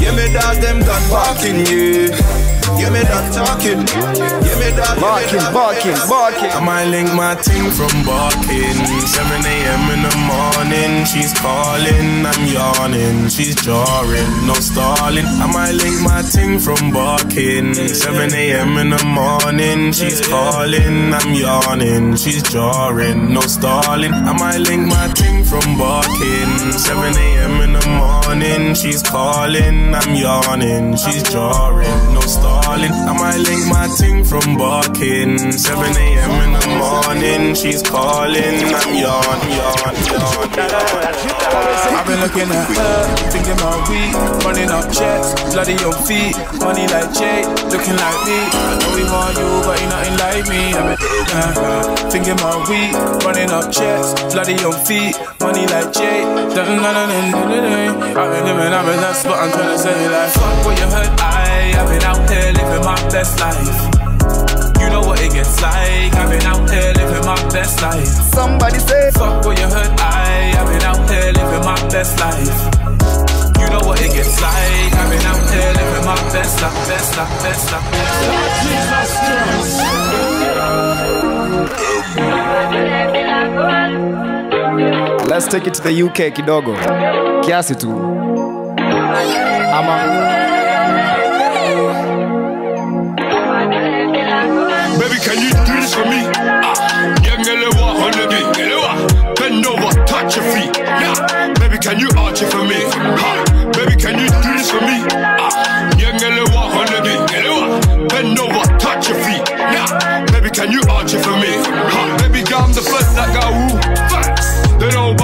Yeah, me dance them gun barking, yeah. Yeah, me done talking. Yeah, me done barking, barking, barking. I might link my team from barking. 7 a.m. in the morning, she's calling, I'm yawning, she's jarring, no stalling. I might link my team from barking. 7 a.m. in the morning, she's calling, I'm yawning, she's jarring, no stalling. I might link my team from barking. 7 a.m. in the morning, she's calling, I'm yawning, she's jarring, no stalling. I might link my team from barking. 7 a.m. in the morning, she's calling, I'm yawn, yawn, yawn. I've been looking at her, thinking about we, running up checks, bloody your feet, money like Jay, looking like me. I know we want you, but you nothing like me. I've been uh, uh, thinking about we, running up checks, bloody your feet, money like Jay. I've been living, I've been that's what I'm trying to say. Like, fuck what you heard, I, I've been out here living my best life. You know what it gets like. I've been out here living my best life. Somebody say, Fuck what you heard, I. I've been out here living my best life. You know what it gets like. I've been out here living my best life, best life, best life, Let's take it to the UK kidogo. Kiasi tu. Ama can you do this for me? Ah, young Elewa, on the beat. Elewa, bend over, touch your feet. Yeah, baby, can you arch it for me? Ah, baby, can you do this for me? Ah, young Elewa, on the beat. Elewa, bend over, touch your feet. Yeah, baby, can you arch it for me? Ah, baby, girl, I'm the first that got woo. Facts, they know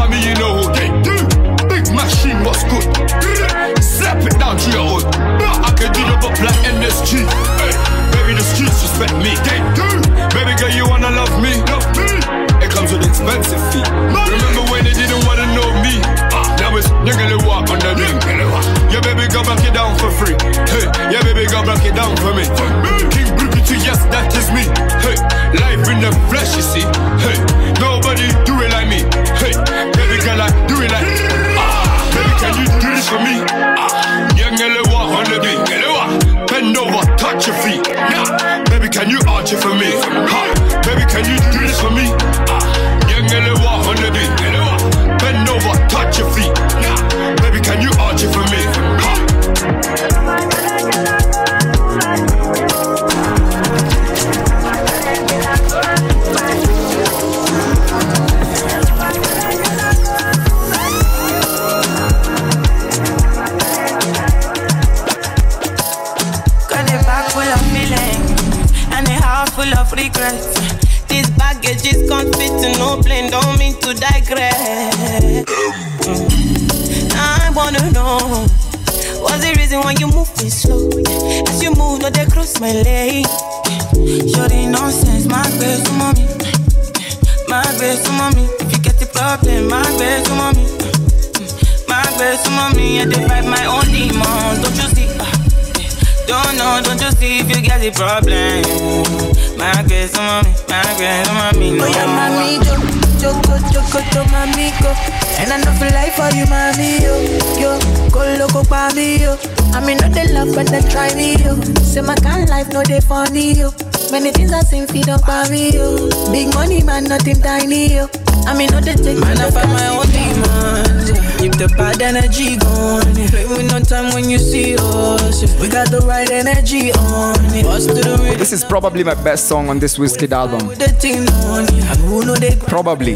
for me. King Brookie yes, that is me. Hey, life in the flesh, you see. To digress. I wanna know what's the reason why you move this slow? As you move, no, they cross my lane. Shorty nonsense, my best mommy. My best mommy. If you get the problem, my best mommy. My best mommy, I fight my own demons. Don't you see? Don't know, don't you see if you get the problem? My grace, mommy, my grace, mommy, no. Oh yeah, mami, yo, yo, go, to mami, go. And I know for life for you, mami, yo, yo, go loco pa me, yo. I mean, not they love, but they try me, yo. Say my kind life, no they funny, yo. Many things I sing feed up on me, yo. Big money, man, nothing tiny, yo. I mean, no they take Man, I find my own yeah. Keep the bad energy going. Play with no time when you see us. We got the right energy on. yeah. Bust to the rhythm This is probably my best song on this Whiskey album. with the thing on. yeah. And who know they Probably.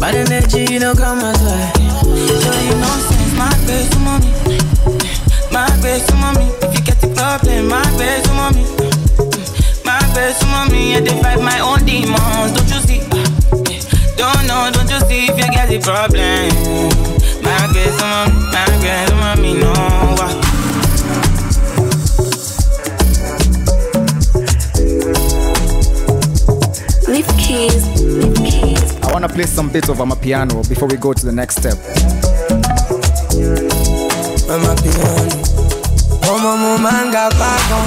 Bad energy, know, come outside. So you nonsense, my best mommy. My best mommy. If you get the problem, my best mommy. My best mommy. I dey my own demons on, don't you see if you get the problem? My girl, my girl, me. I wanna play some bits over my piano before we go to the next step. Mama piano, pagon.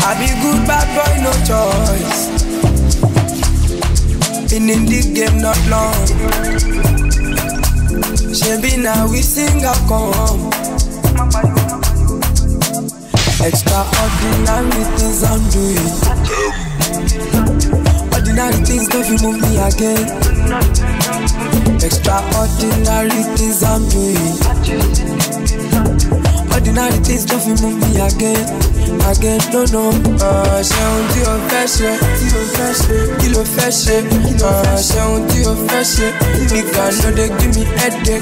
I be good bad boy, no choice. Been in the game not long. Shebi now we sing a come. Extraordinary things I'm doing. Ordinary things don't fit move me again. Extraordinary things I'm doing. Ordinary things don't fit move me again. Again, no, no. Uh, ṣe ohun tí o fẹ́ ṣe, kí ló fẹ́ ṣe? Uh, ṣe ohun tí o fẹ́ ṣe, nìgbà no dey give me headache.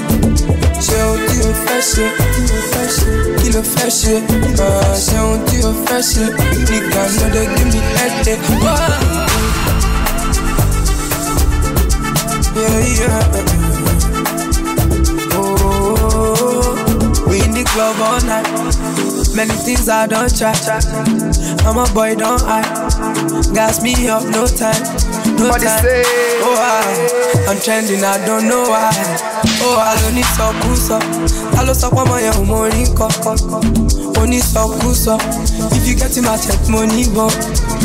Ṣe ohun tí o fẹ́ ṣe, kí ló fẹ́ ṣe? Uh, ṣe ohun tí o fẹ́ ṣe, nìgbà no dey give me headache. Yeah, yeah. Club all night. Many things I don't try. I'm a boy, don't I? Gas me up, no time. No time. Oh, I, I'm trending, I don't know why. Oh, I don't need so cool, so. I lost up on my own morning, cock. Only so cool, so. If you get in my check money, but.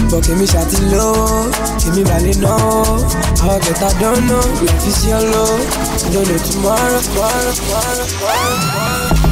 But give me shot low, give me valley no. I'll get I don't know, life is yellow. Don't know tomorrow, tomorrow, tomorrow, tomorrow, tomorrow.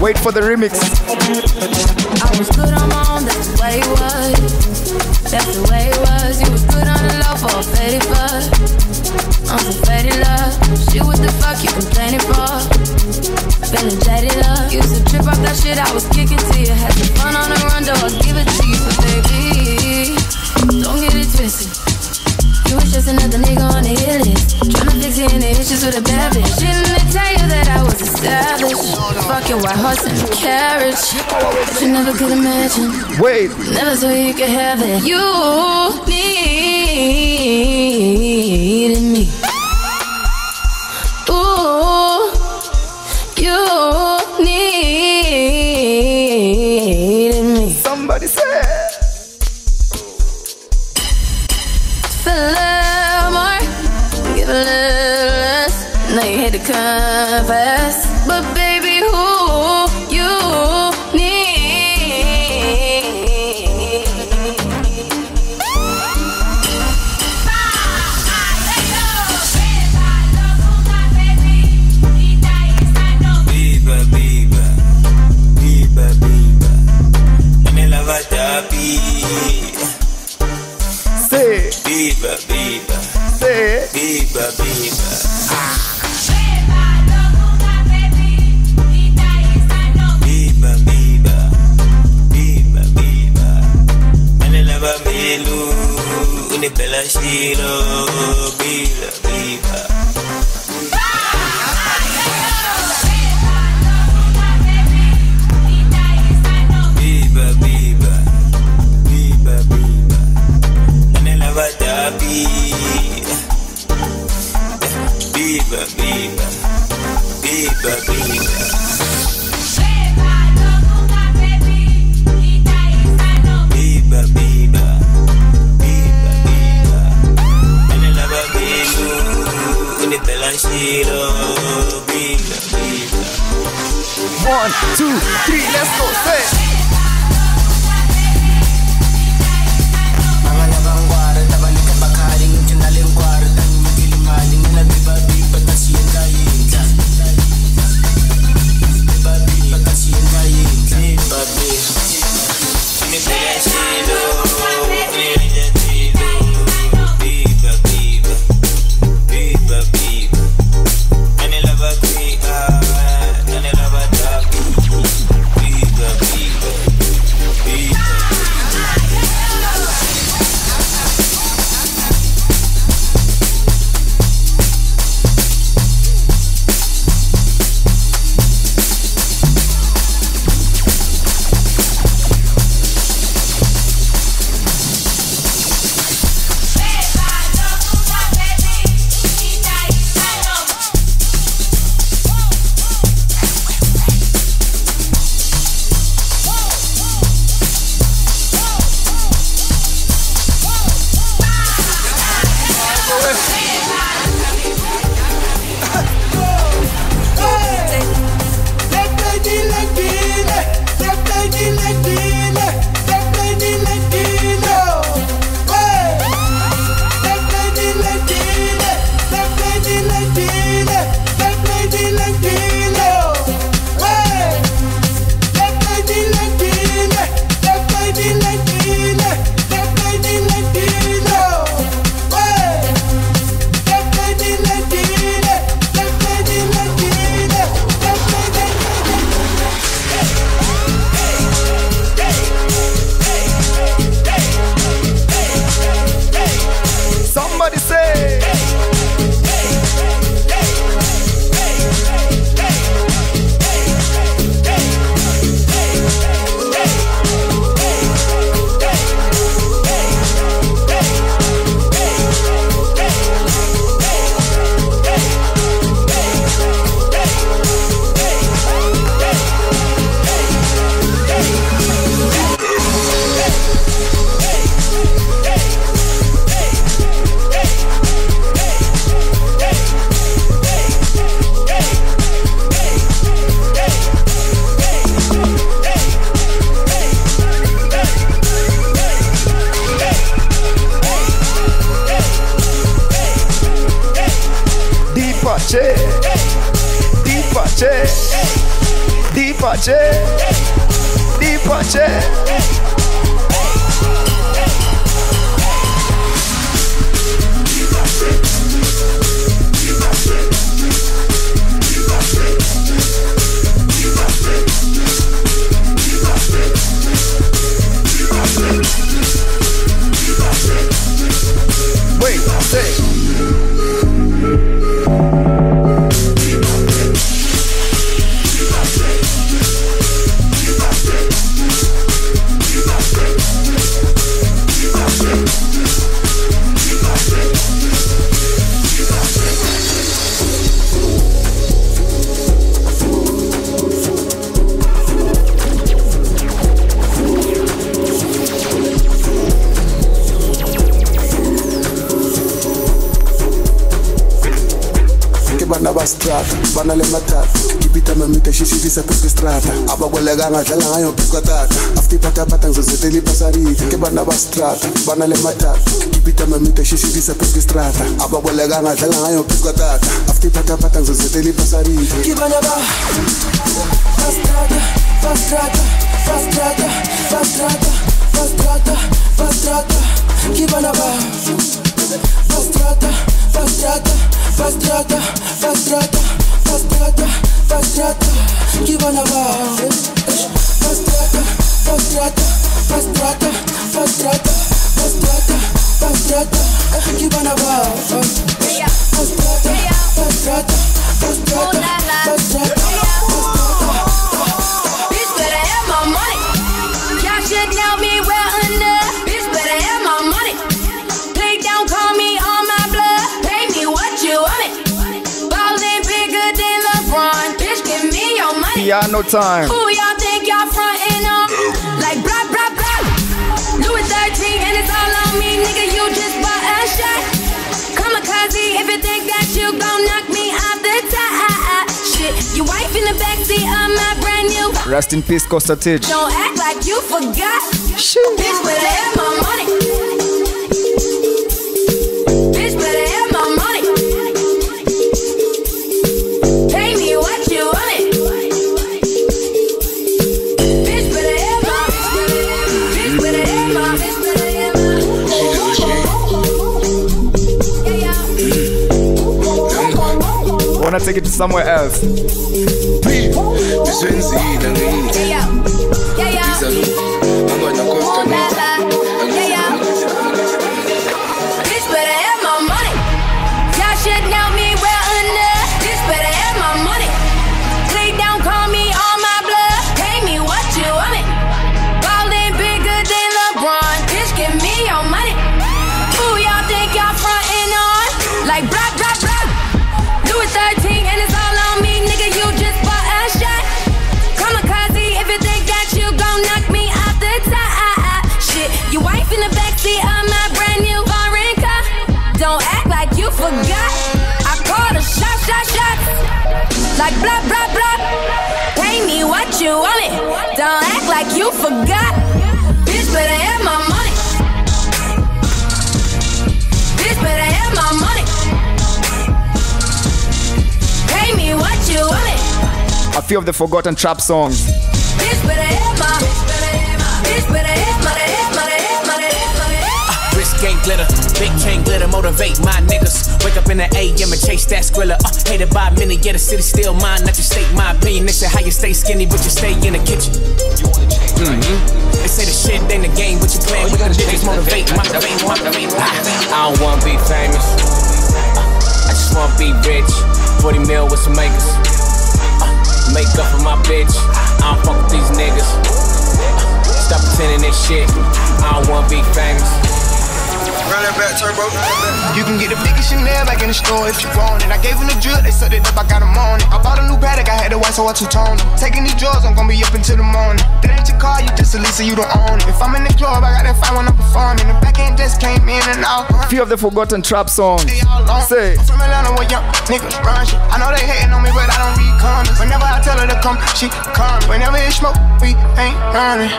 Wait for the remix. I was good on my own, that's the way it was. That's the way it was. You was good on the low for a love. Shit, what the fuck you complaining for? Feeling jaded. Used to trip off that shit I was kicking Fucking white horse and a carriage. But you never could imagine. Wait. Never thought you could have it. You needed me. Abakwelekanga dlala ngayo phezu tata. After iphathaphatha ngizozetela ipasarita ke bana ba strata bana le mathata ke pita mamita shishirisa peske strata. Abakwelekanga dlala ngayo phezu tata. After iphathaphatha Piano time. Who y'all think y'all frontin' on? Like blah blah blah. Louis 13 and it's all on me, nigga. You just bought a shot. Kamikaze if you think that you gon' knock me off the top. Shit, you wife in the backseat of my brand new. Rest in peace, Costa Titch. Don't act like you forgot. Bitch better have my money. Bitch better have my Wanna take it to somewhere else? Biswenzile Like blah, blah, blah. Pay me what you want it. Don't act like you forgot. Bitch better have my money. Bitch better have my money. Pay me what you want it. A few of the forgotten trap songs. Bitch better have glitter, big chain glitter, motivate my niggas. Wake up in the AM and chase that skrilla. Uh, hated by many, yeah, the city still mine. Not just state my opinion. They say how you stay skinny, but you stay in the kitchen. Mm-hmm. They say the shit ain't the game, but you playing with the digits. Motivate, my motivate, my Ah, I don't wanna be famous. Uh, I just wanna be rich. 40 mil with some makers. Uh, make up for my bitch. I don't fuck with these niggas. Uh, stop pretending this shit. I don't wanna be famous. Run that back, turbo. You can get the biggest Chanel back in the store if you want it. I gave them the drill, they sucked it up, I got them on it. I bought a new Patek, I had to white, so I two-toned it. Taking these drugs, I'm gonna be up until the morning. That ain't your car, you just a Lisa, you don't own it. If I'm in the club, I got that fight when I'm performing. The back end just came in and out. Few of the forgotten trap songs. Say. I'm from Atlanta where young niggas run shit. I know they hating on me, but I don't read comments. Whenever I tell her to come, she Whenever it smoke, we ain't running.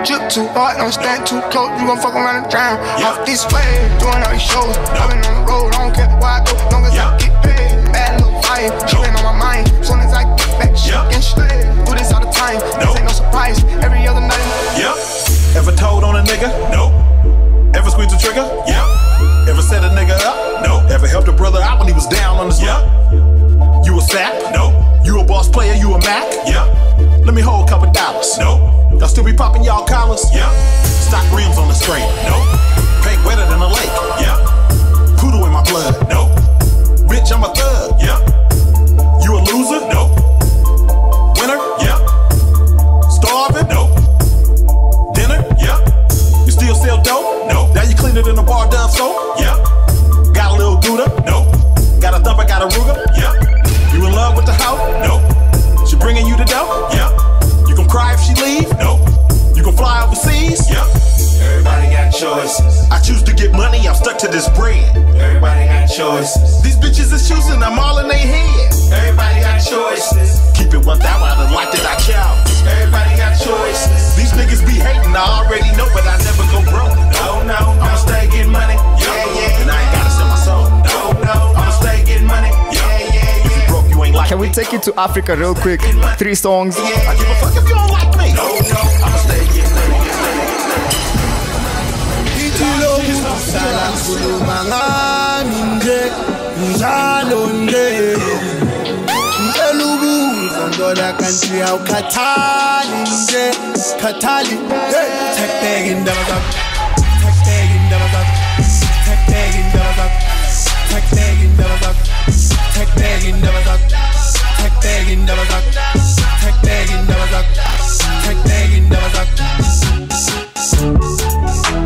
Drip too hard, don't stand too close. You gon' fuck around and drown. Off this way, doing all these shows. I've been on the road, I don't care where I go, long as I get paid. Bad little fire, she been on my mind. Soon as I get back, yeah. and shit. Do this all the time. No. Ain't no surprise. Every other night. Yep. Ever told on a nigga? No. Ever squeezed a trigger? Yep. Ever set a nigga up? No. Ever helped a brother out when he was down on his luck? You a sap? No. You a boss player? You a Mac? Yeah. Let me hold a couple dollars. No. Y'all still be popping y'all collars? Yeah. Stock rims on the straight? No. Paint wetter than a lake? Yeah. Poodle in my blood? No. Bitch, I'm a thug? Yeah. You a loser? Africa real quick? Three songs. I give a fuck if you don't like me. No, no, I'ma stay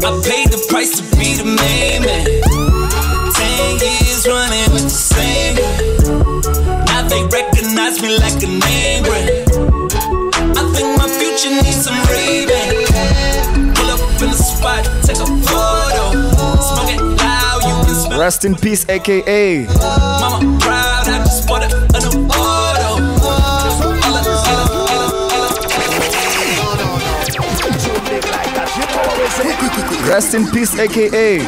I paid the price to be the main man. Ten years running with the same man. Now they recognize me like a name brand. I think my future needs some raving. Pull up in the spot, take a photo. Smoke it loud, you can smell Rest in peace, AKA. Mama proud, I just bought a, a new Rest in peace, AKA.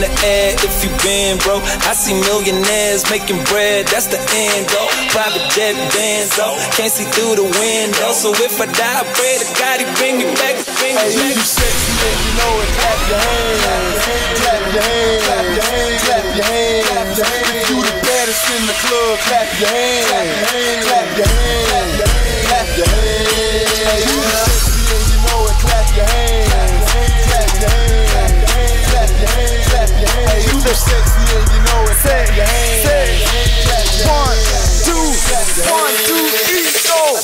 In the air if you been broke. I see millionaires making bread, that's the end goal. Private jet though, can't see through the window. So if I die, I pray to God he bring me back. Bring me Hey, back. you sexy and you know it. Clap your hands, clap your hands, clap your hands, clap your hands. If you the baddest in the club, clap your hands, clap your hands, clap your hands. Hey, you sexy and you know it. Clap your hands, clap your hands, clap your hands, clap your hands. You the sexy and you know it. Hands, clap. One, two, one, two, three, go.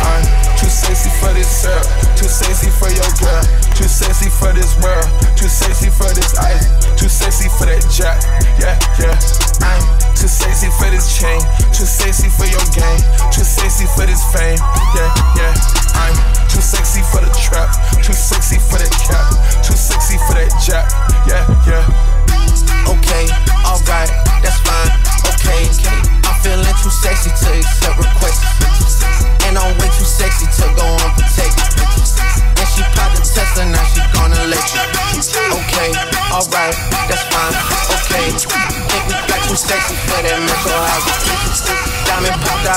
I'm too sexy for this syrup, too sexy for your girl, too sexy for this world, too sexy for this ice, too sexy for that jack.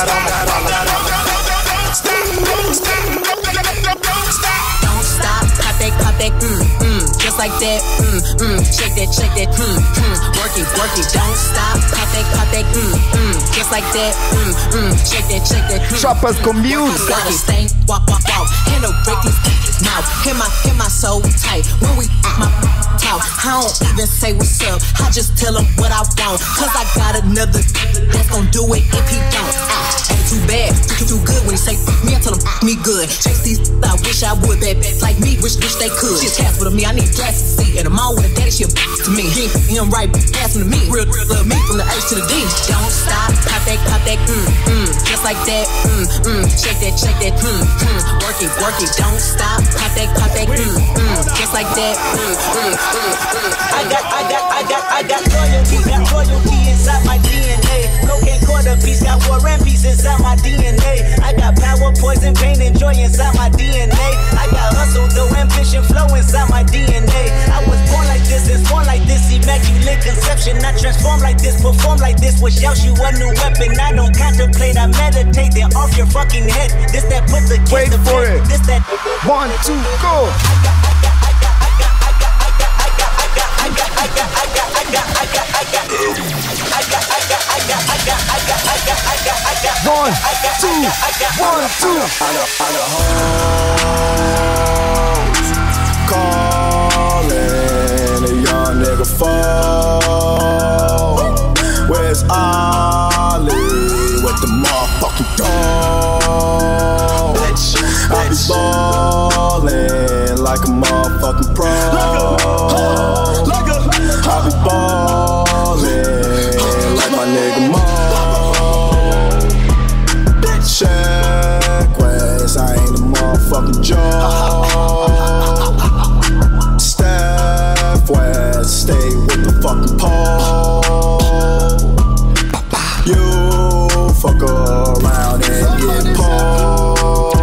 Diamond popped out on Don't stop, pop that, pop that, mm, mm, just like that, mm, mm, shake that, shake that, mm, mm, work it, work it. Don't stop, pop that, pop that, mm, mm, just like that, mm, mm, shake that, shake that. Mm, Choppers commute. Got a stank, walk, walk, walk, handle reckless mouth, hit my, hit my soul tight. When we my talk, I don't even say what's up, I just tell him what I want, cause I got another that's gon' do it if he don't. Ah, ain't too bad, too, too good when he say fuck me, I tell him me good. Chase these, I wish I would, bad like me, wish, wish they could. She's half with me, I need glasses to see, and I'm all with a daddy, she a to me. He him right, passing to me. Real, real love me from the H to the D. Don't stop, pop that, pop that, mm, mm, just like that, mm, mm, shake that, shake that, mm, mm, work it, work it. Don't stop, pop that, pop that, mm, mm, just like that, mm, mm. I got, I got, I got, I got loyalty, got loyalty inside my DNA. Cocaine quarter piece, got war and peace inside my DNA. I got power, poison, pain, and joy inside my DNA. I got hustle, though ambition, flow inside my DNA. I was born like this, it's born like this, immaculate conception. I transform like this, perform like this, which yells you a new weapon. I don't contemplate, I meditate, then off your fucking head. This that put the Wait to for bed. it. This that One, two, go. One, two, one, two. Calling a young nigga phone. Where's Ollie with the motherfucking dog? I be ballin' like a motherfucking pro. Nigga Mo. Check West, I ain't a motherfucking joke. Steph West, stay with the fucking pole. You fuck around and get pulled.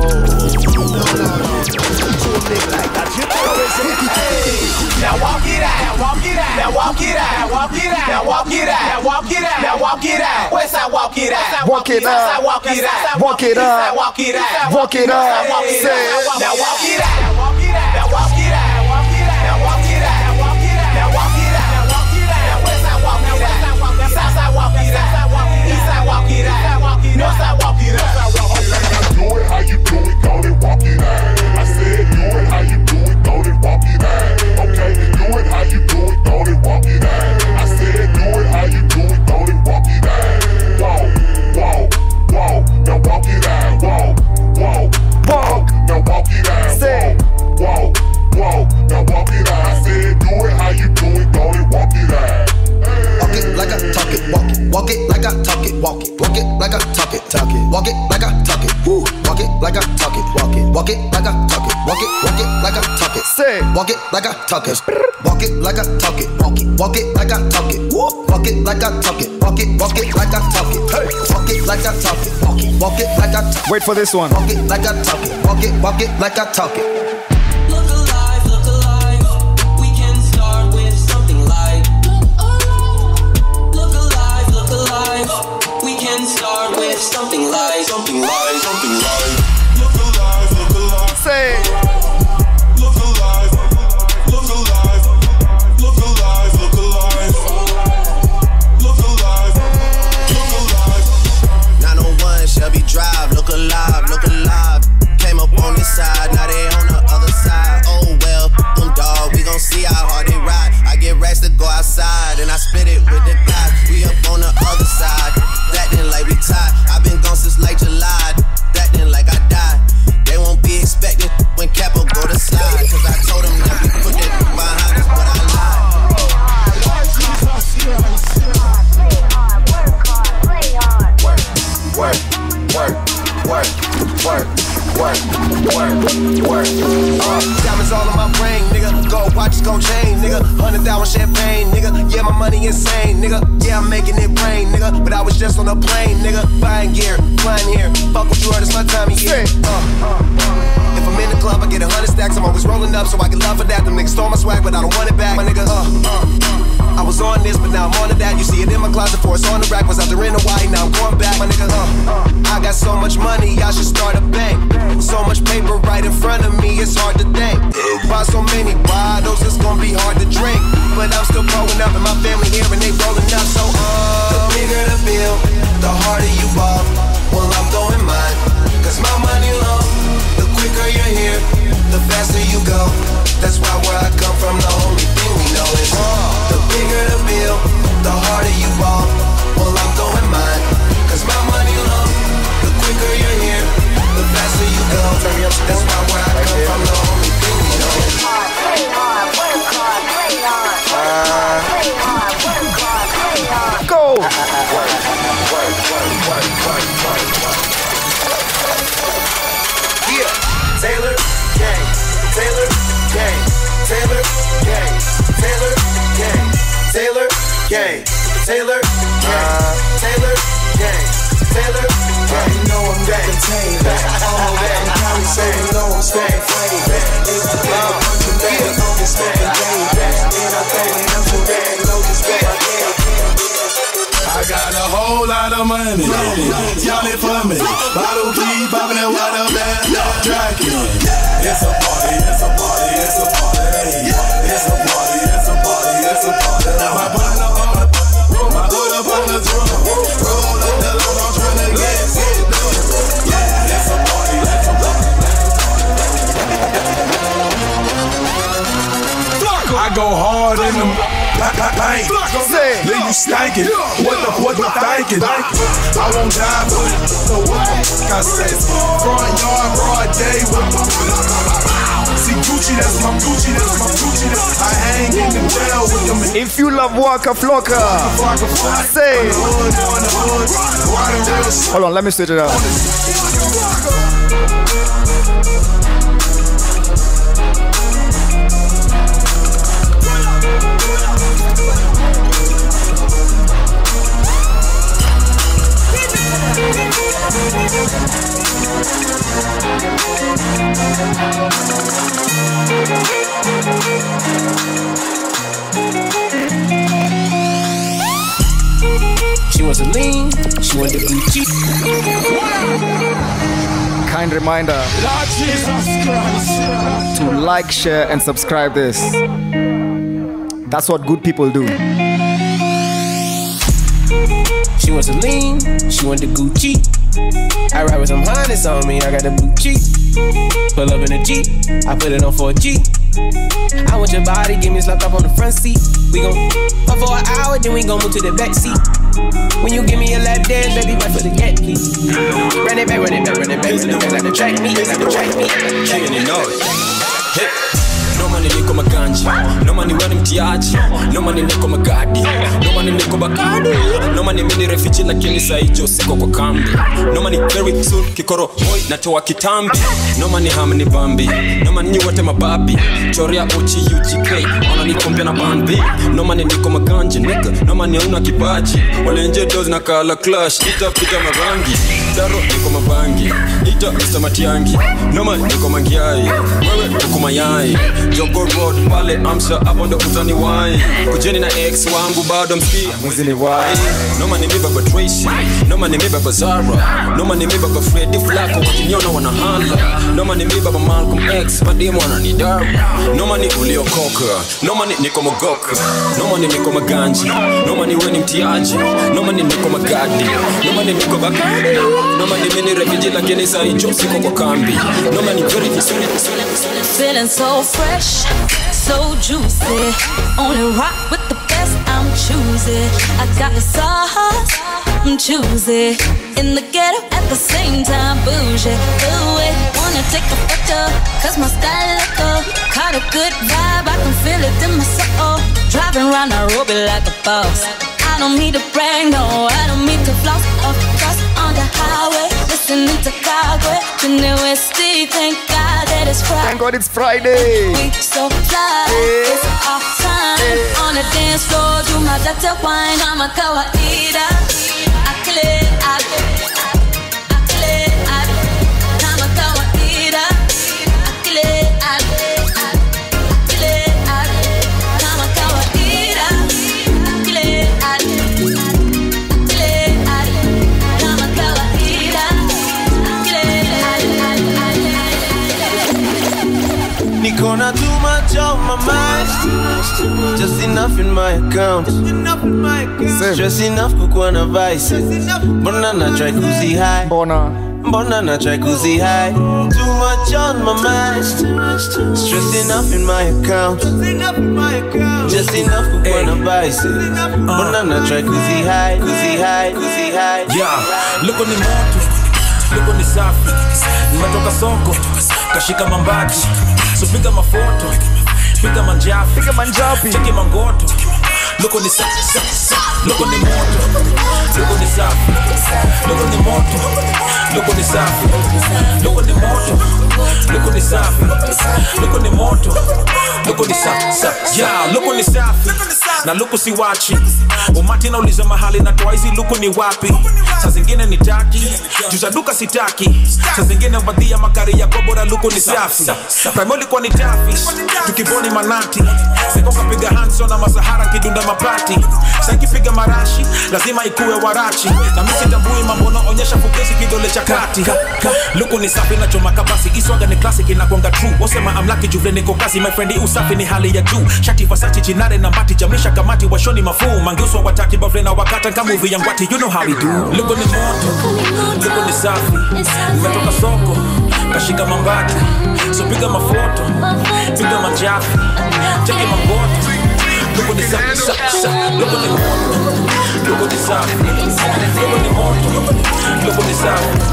Now walk it out, walk it out, now walk it out, now walk it out, now walk it out, now walk it out, now walk it out. West side walk it out, Walk it out. walk it out, Walk it out. walk it out, Walk it out. walk it out. Now walk it out, now walk it out, now walk it out, now walk it out, now walk it out, now walk it out, now it out, now walk it out. Now west side walk it out, south side walk it out, east side walk it out, north side walk it out. Do it how you do it, go and walk it out. I said, do it how you do it, go and walk it out. Okay, do it how it, walk it out. I said, do it how you do it, and walk it out. Now walk it out. Now walk it out. Say. Whoa, whoa, now walk it out. I talk it, walk it, walk it like I talk it, walk it, walk it like I talk it, talk it, walk it like I talk it, woo, walk it like I talk it, walk it, walk it like I talk it, walk it, walk it like I talk it, say, walk it like I talk it, walk it like I talk it, walk it, walk it like I talk it, woo, walk it like I talk it, walk it, walk it like I talk it, hey, walk it like I talk it, walk it, walk it like I talk it. Wait for this one. Walk it like I talk it, walk it, walk it like I talk it. With something light, something light, something light. Look alive, look alive. Say. missed it up. Like, share, and subscribe this. That's what good people do. She wants to lean, she want the Gucci. I ride with some harness on me, I got the blue cheek. Pull up in a Jeep, I put it on for a G. I want your body, give me slapped up on the front seat. We gon' fuck for an hour, then we gon' move to the back seat. When you give me a lap dance, baby, right for the cat, please. Run it back, run it back, run it back, run it back, like the track me, like the track me, like the track me. you know it. Hey. hit. niko maganji noma ni wani mtiaji. Noma ni niko magadi. Noma ni niko bakadi. Noma ni mini refugee lakini saijo siko kwa kambi. Noma ni very soon kikoro boy natoa kitambi. Noma ni ham ni bambi. Noma ni wote mababi. Choria uchi UGK ona ni kompia na bambi. Noma ni niko maganji nika noma ni una kibaji wale nje dozi na kala clash. Ita pita marangi daro niko mabangi. Ita Mr. Matiangi noma niko mangiai. Wewe niko mayai. Jongo road pale amsha hapo ndo utani wai kujeni na ex wangu bado mski mwezi ni wai noma ni miba kwa Tracy noma ni miba kwa Zara noma ni miba kwa Freddy Flacco wakiniona wanahala noma ni miba kwa Malcolm X mademu wananidara noma ni uliokoka noma ni niko mogoka noma ni niko maganji noma ni weni mtiaji noma ni niko magadi noma ni niko bakadi noma ni mini refugee lakini sasa hicho siko kwa kambi noma ni very very Feeling so fresh, so juicy. Only rock with the best, I'm choosing. I got the sauce, I'm choosing. In the ghetto at the same time, bougie. Ooh, it. wanna take a photo, cause my style good. Caught a good vibe, I can feel it in my soul. Driving around Nairobi like a boss. I don't need to brag, no, I don't mean to floss. Of course, on the highway, listening to Kagwe. Junior Westy, thank God that it's Friday. Thank God it's Friday. We so fly, it's our time. On the dance floor, do my doctor wine. I'm a kawaida. Akile, akile, akile, akile. do too much on my mind Just enough in my account. Stress enough kukuwa na vice Mbona na try kuzi high. Mbona Mbona na try kuzi high. Too much on my mind Stress enough in my account. Just enough kukuwa na vice Mbona na try kuzi high Kuzi high, kuzi high. Yeah, look on the mountain Look on the safi, nimetoka soko, kashika mambati, so piga mafoto, piga manjafi, piga manjafi, piga mangoto, loko ni safi, luko ni moto, loko ni safi loko ni moto. Loko ni safi loko ni moto. Loko ni safi loko ni moto Look on the sa, sa, yeah, look on the safi na luku si wachi umati oh, nauliza mahali na twaizi luku ni wapi. Sa zingine ni taki. Juza duka sitaki. Sa zingine ya makari ya yako bora luku ni safi primolikuwa ni tafi. Tukiboni manati. Sikokapiga hanso na masahara kidunda mapati. Sakipiga marashi lazima ikuwe warachi. Na misitambui mambono onyesha fukesi kidole cha kati. Luku ni safi nachomaka kabasi. Iswaga ni classic na kwanga true wasema amlaki juvleniko kazi my friend usafi ni hali ya juu. Shati fasachi chinare na mbati jamisha kamati washoni mafuu. Mangeuswa wataki bafle na wakata nkamuvi ya ngwati. You know how we do. Luko ni moto. Luko ni safi. Nimetoka soko kashika mambati so piga mafoto piga majafi. Cheki magoto luko ni safi sa- sa- luku ni moto. Luko ni safi. Luko ni moto. Luko ni safi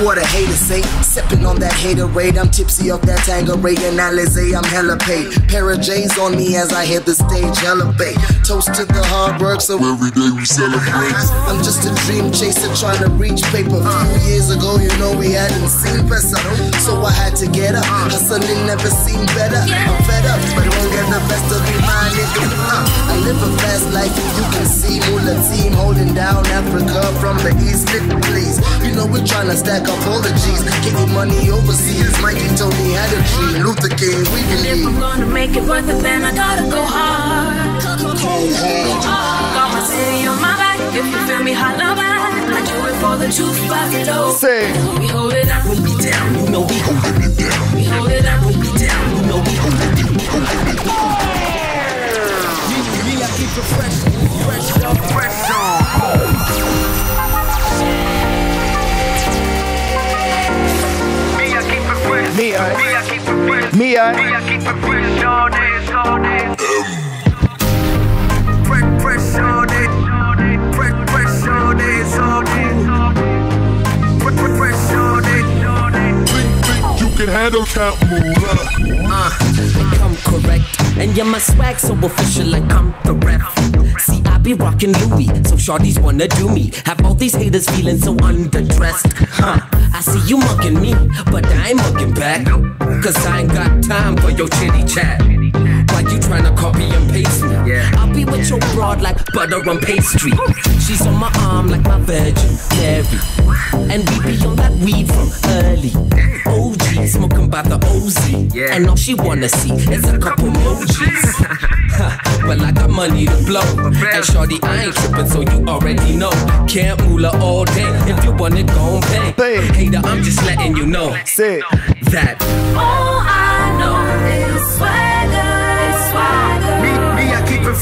What a hater say. Sipping on that hater haterade. I'm tipsy off that Tanqueray and Alizé. I'm hella paid. Pair of J's on me as I hit the stage. Elevate. Toast to the hard work. So every day we celebrate. I'm just a dream chaser trying to reach paper. A few years ago, you know we hadn't seen Pesa. So I had to get up. Hustling never seen better. I'm fed up, but won't get the best of me. Nigga. Uh, I live a fast life and you can see Mula team holding down Africa from the east. Little please. You know we're trying to stack up all the G's. Getting money overseas. Mikey Tony had a dream. Luther King, we And if I'm gonna make it worth it, then I gotta go hard. Got my city on my back. If you feel me, holla back. I do it for the two five below. Say. We hold it down. We down, you know we holding it Me, I keep it fresh, fresh fresh on. Me, I keep it fresh. Me, I- Me, I keep it fresh. Me, I- keep it fresh all day, all day. Can handle Count Moolah. Uh, come correct. And yeah, my swag so official I'm the ref. See, I be rocking Louis, so shorties wanna do me. Have all these haters feeling so underdressed. Huh, I see you mucking me, but I ain't mucking back. Cause I ain't got time for your chitty chat. Why you tryna copy and paste me? Yeah. I'll be with your broad like butter on pastry. She's on my arm like my virgin Mary. And we be on that weed from early. OG, smoking by the OZ. Yeah. And all she wanna see is a couple emojis. well, I got money to blow. And shorty, I ain't tripping, so you already know. Can't moolah all day. If you want it, gon' pay. Hater, I'm just letting you know. Say that. All I know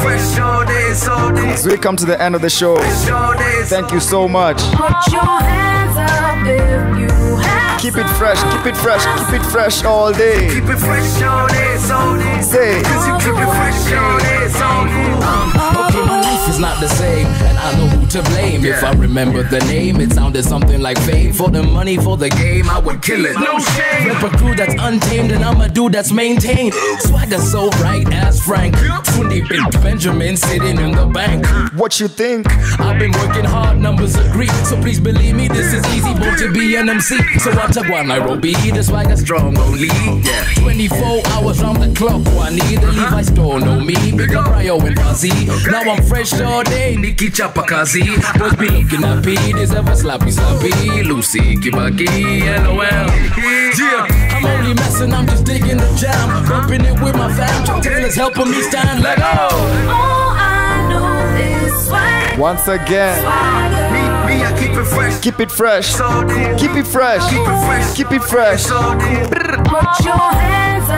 As we come to the end of the show, thank you so much. Put your hands up if you have Keep it fresh, keep it fresh, keep it fresh all day. Keep it fresh all day, all day. Say. Is not the same, and I know who to blame. If I remember the name, it sounded something like fame. For the money, for the game, I would kill it. No shame. Rep a crew that's untamed, and I'm a dude that's maintained. Swagger so right as Frank. Twenty big Benjamin sitting in the bank. What you think? I've been working hard, numbers agree. So please believe me, this is easy, born to be an MC. So I took one Nairobi, the swagger strong, only. Yeah. 24 hours round the clock, I need the Levi store, know me. Big up Ryo and Fuzzy. Now I'm fresh all day, Nikki Chapakazi. Boys be looking at P, this ever slappy slappy. Lucy, Kibaki, LOL. Yeah, I'm only messing, I'm just digging the jam. Bumping it with my fam. Chuck Taylor's helping me stand, let go. All I know is swagger. Once again, Me, me, I keep it fresh. keep it fresh, all day. keep it fresh, Keep it fresh. keep it fresh. all day. Put your hands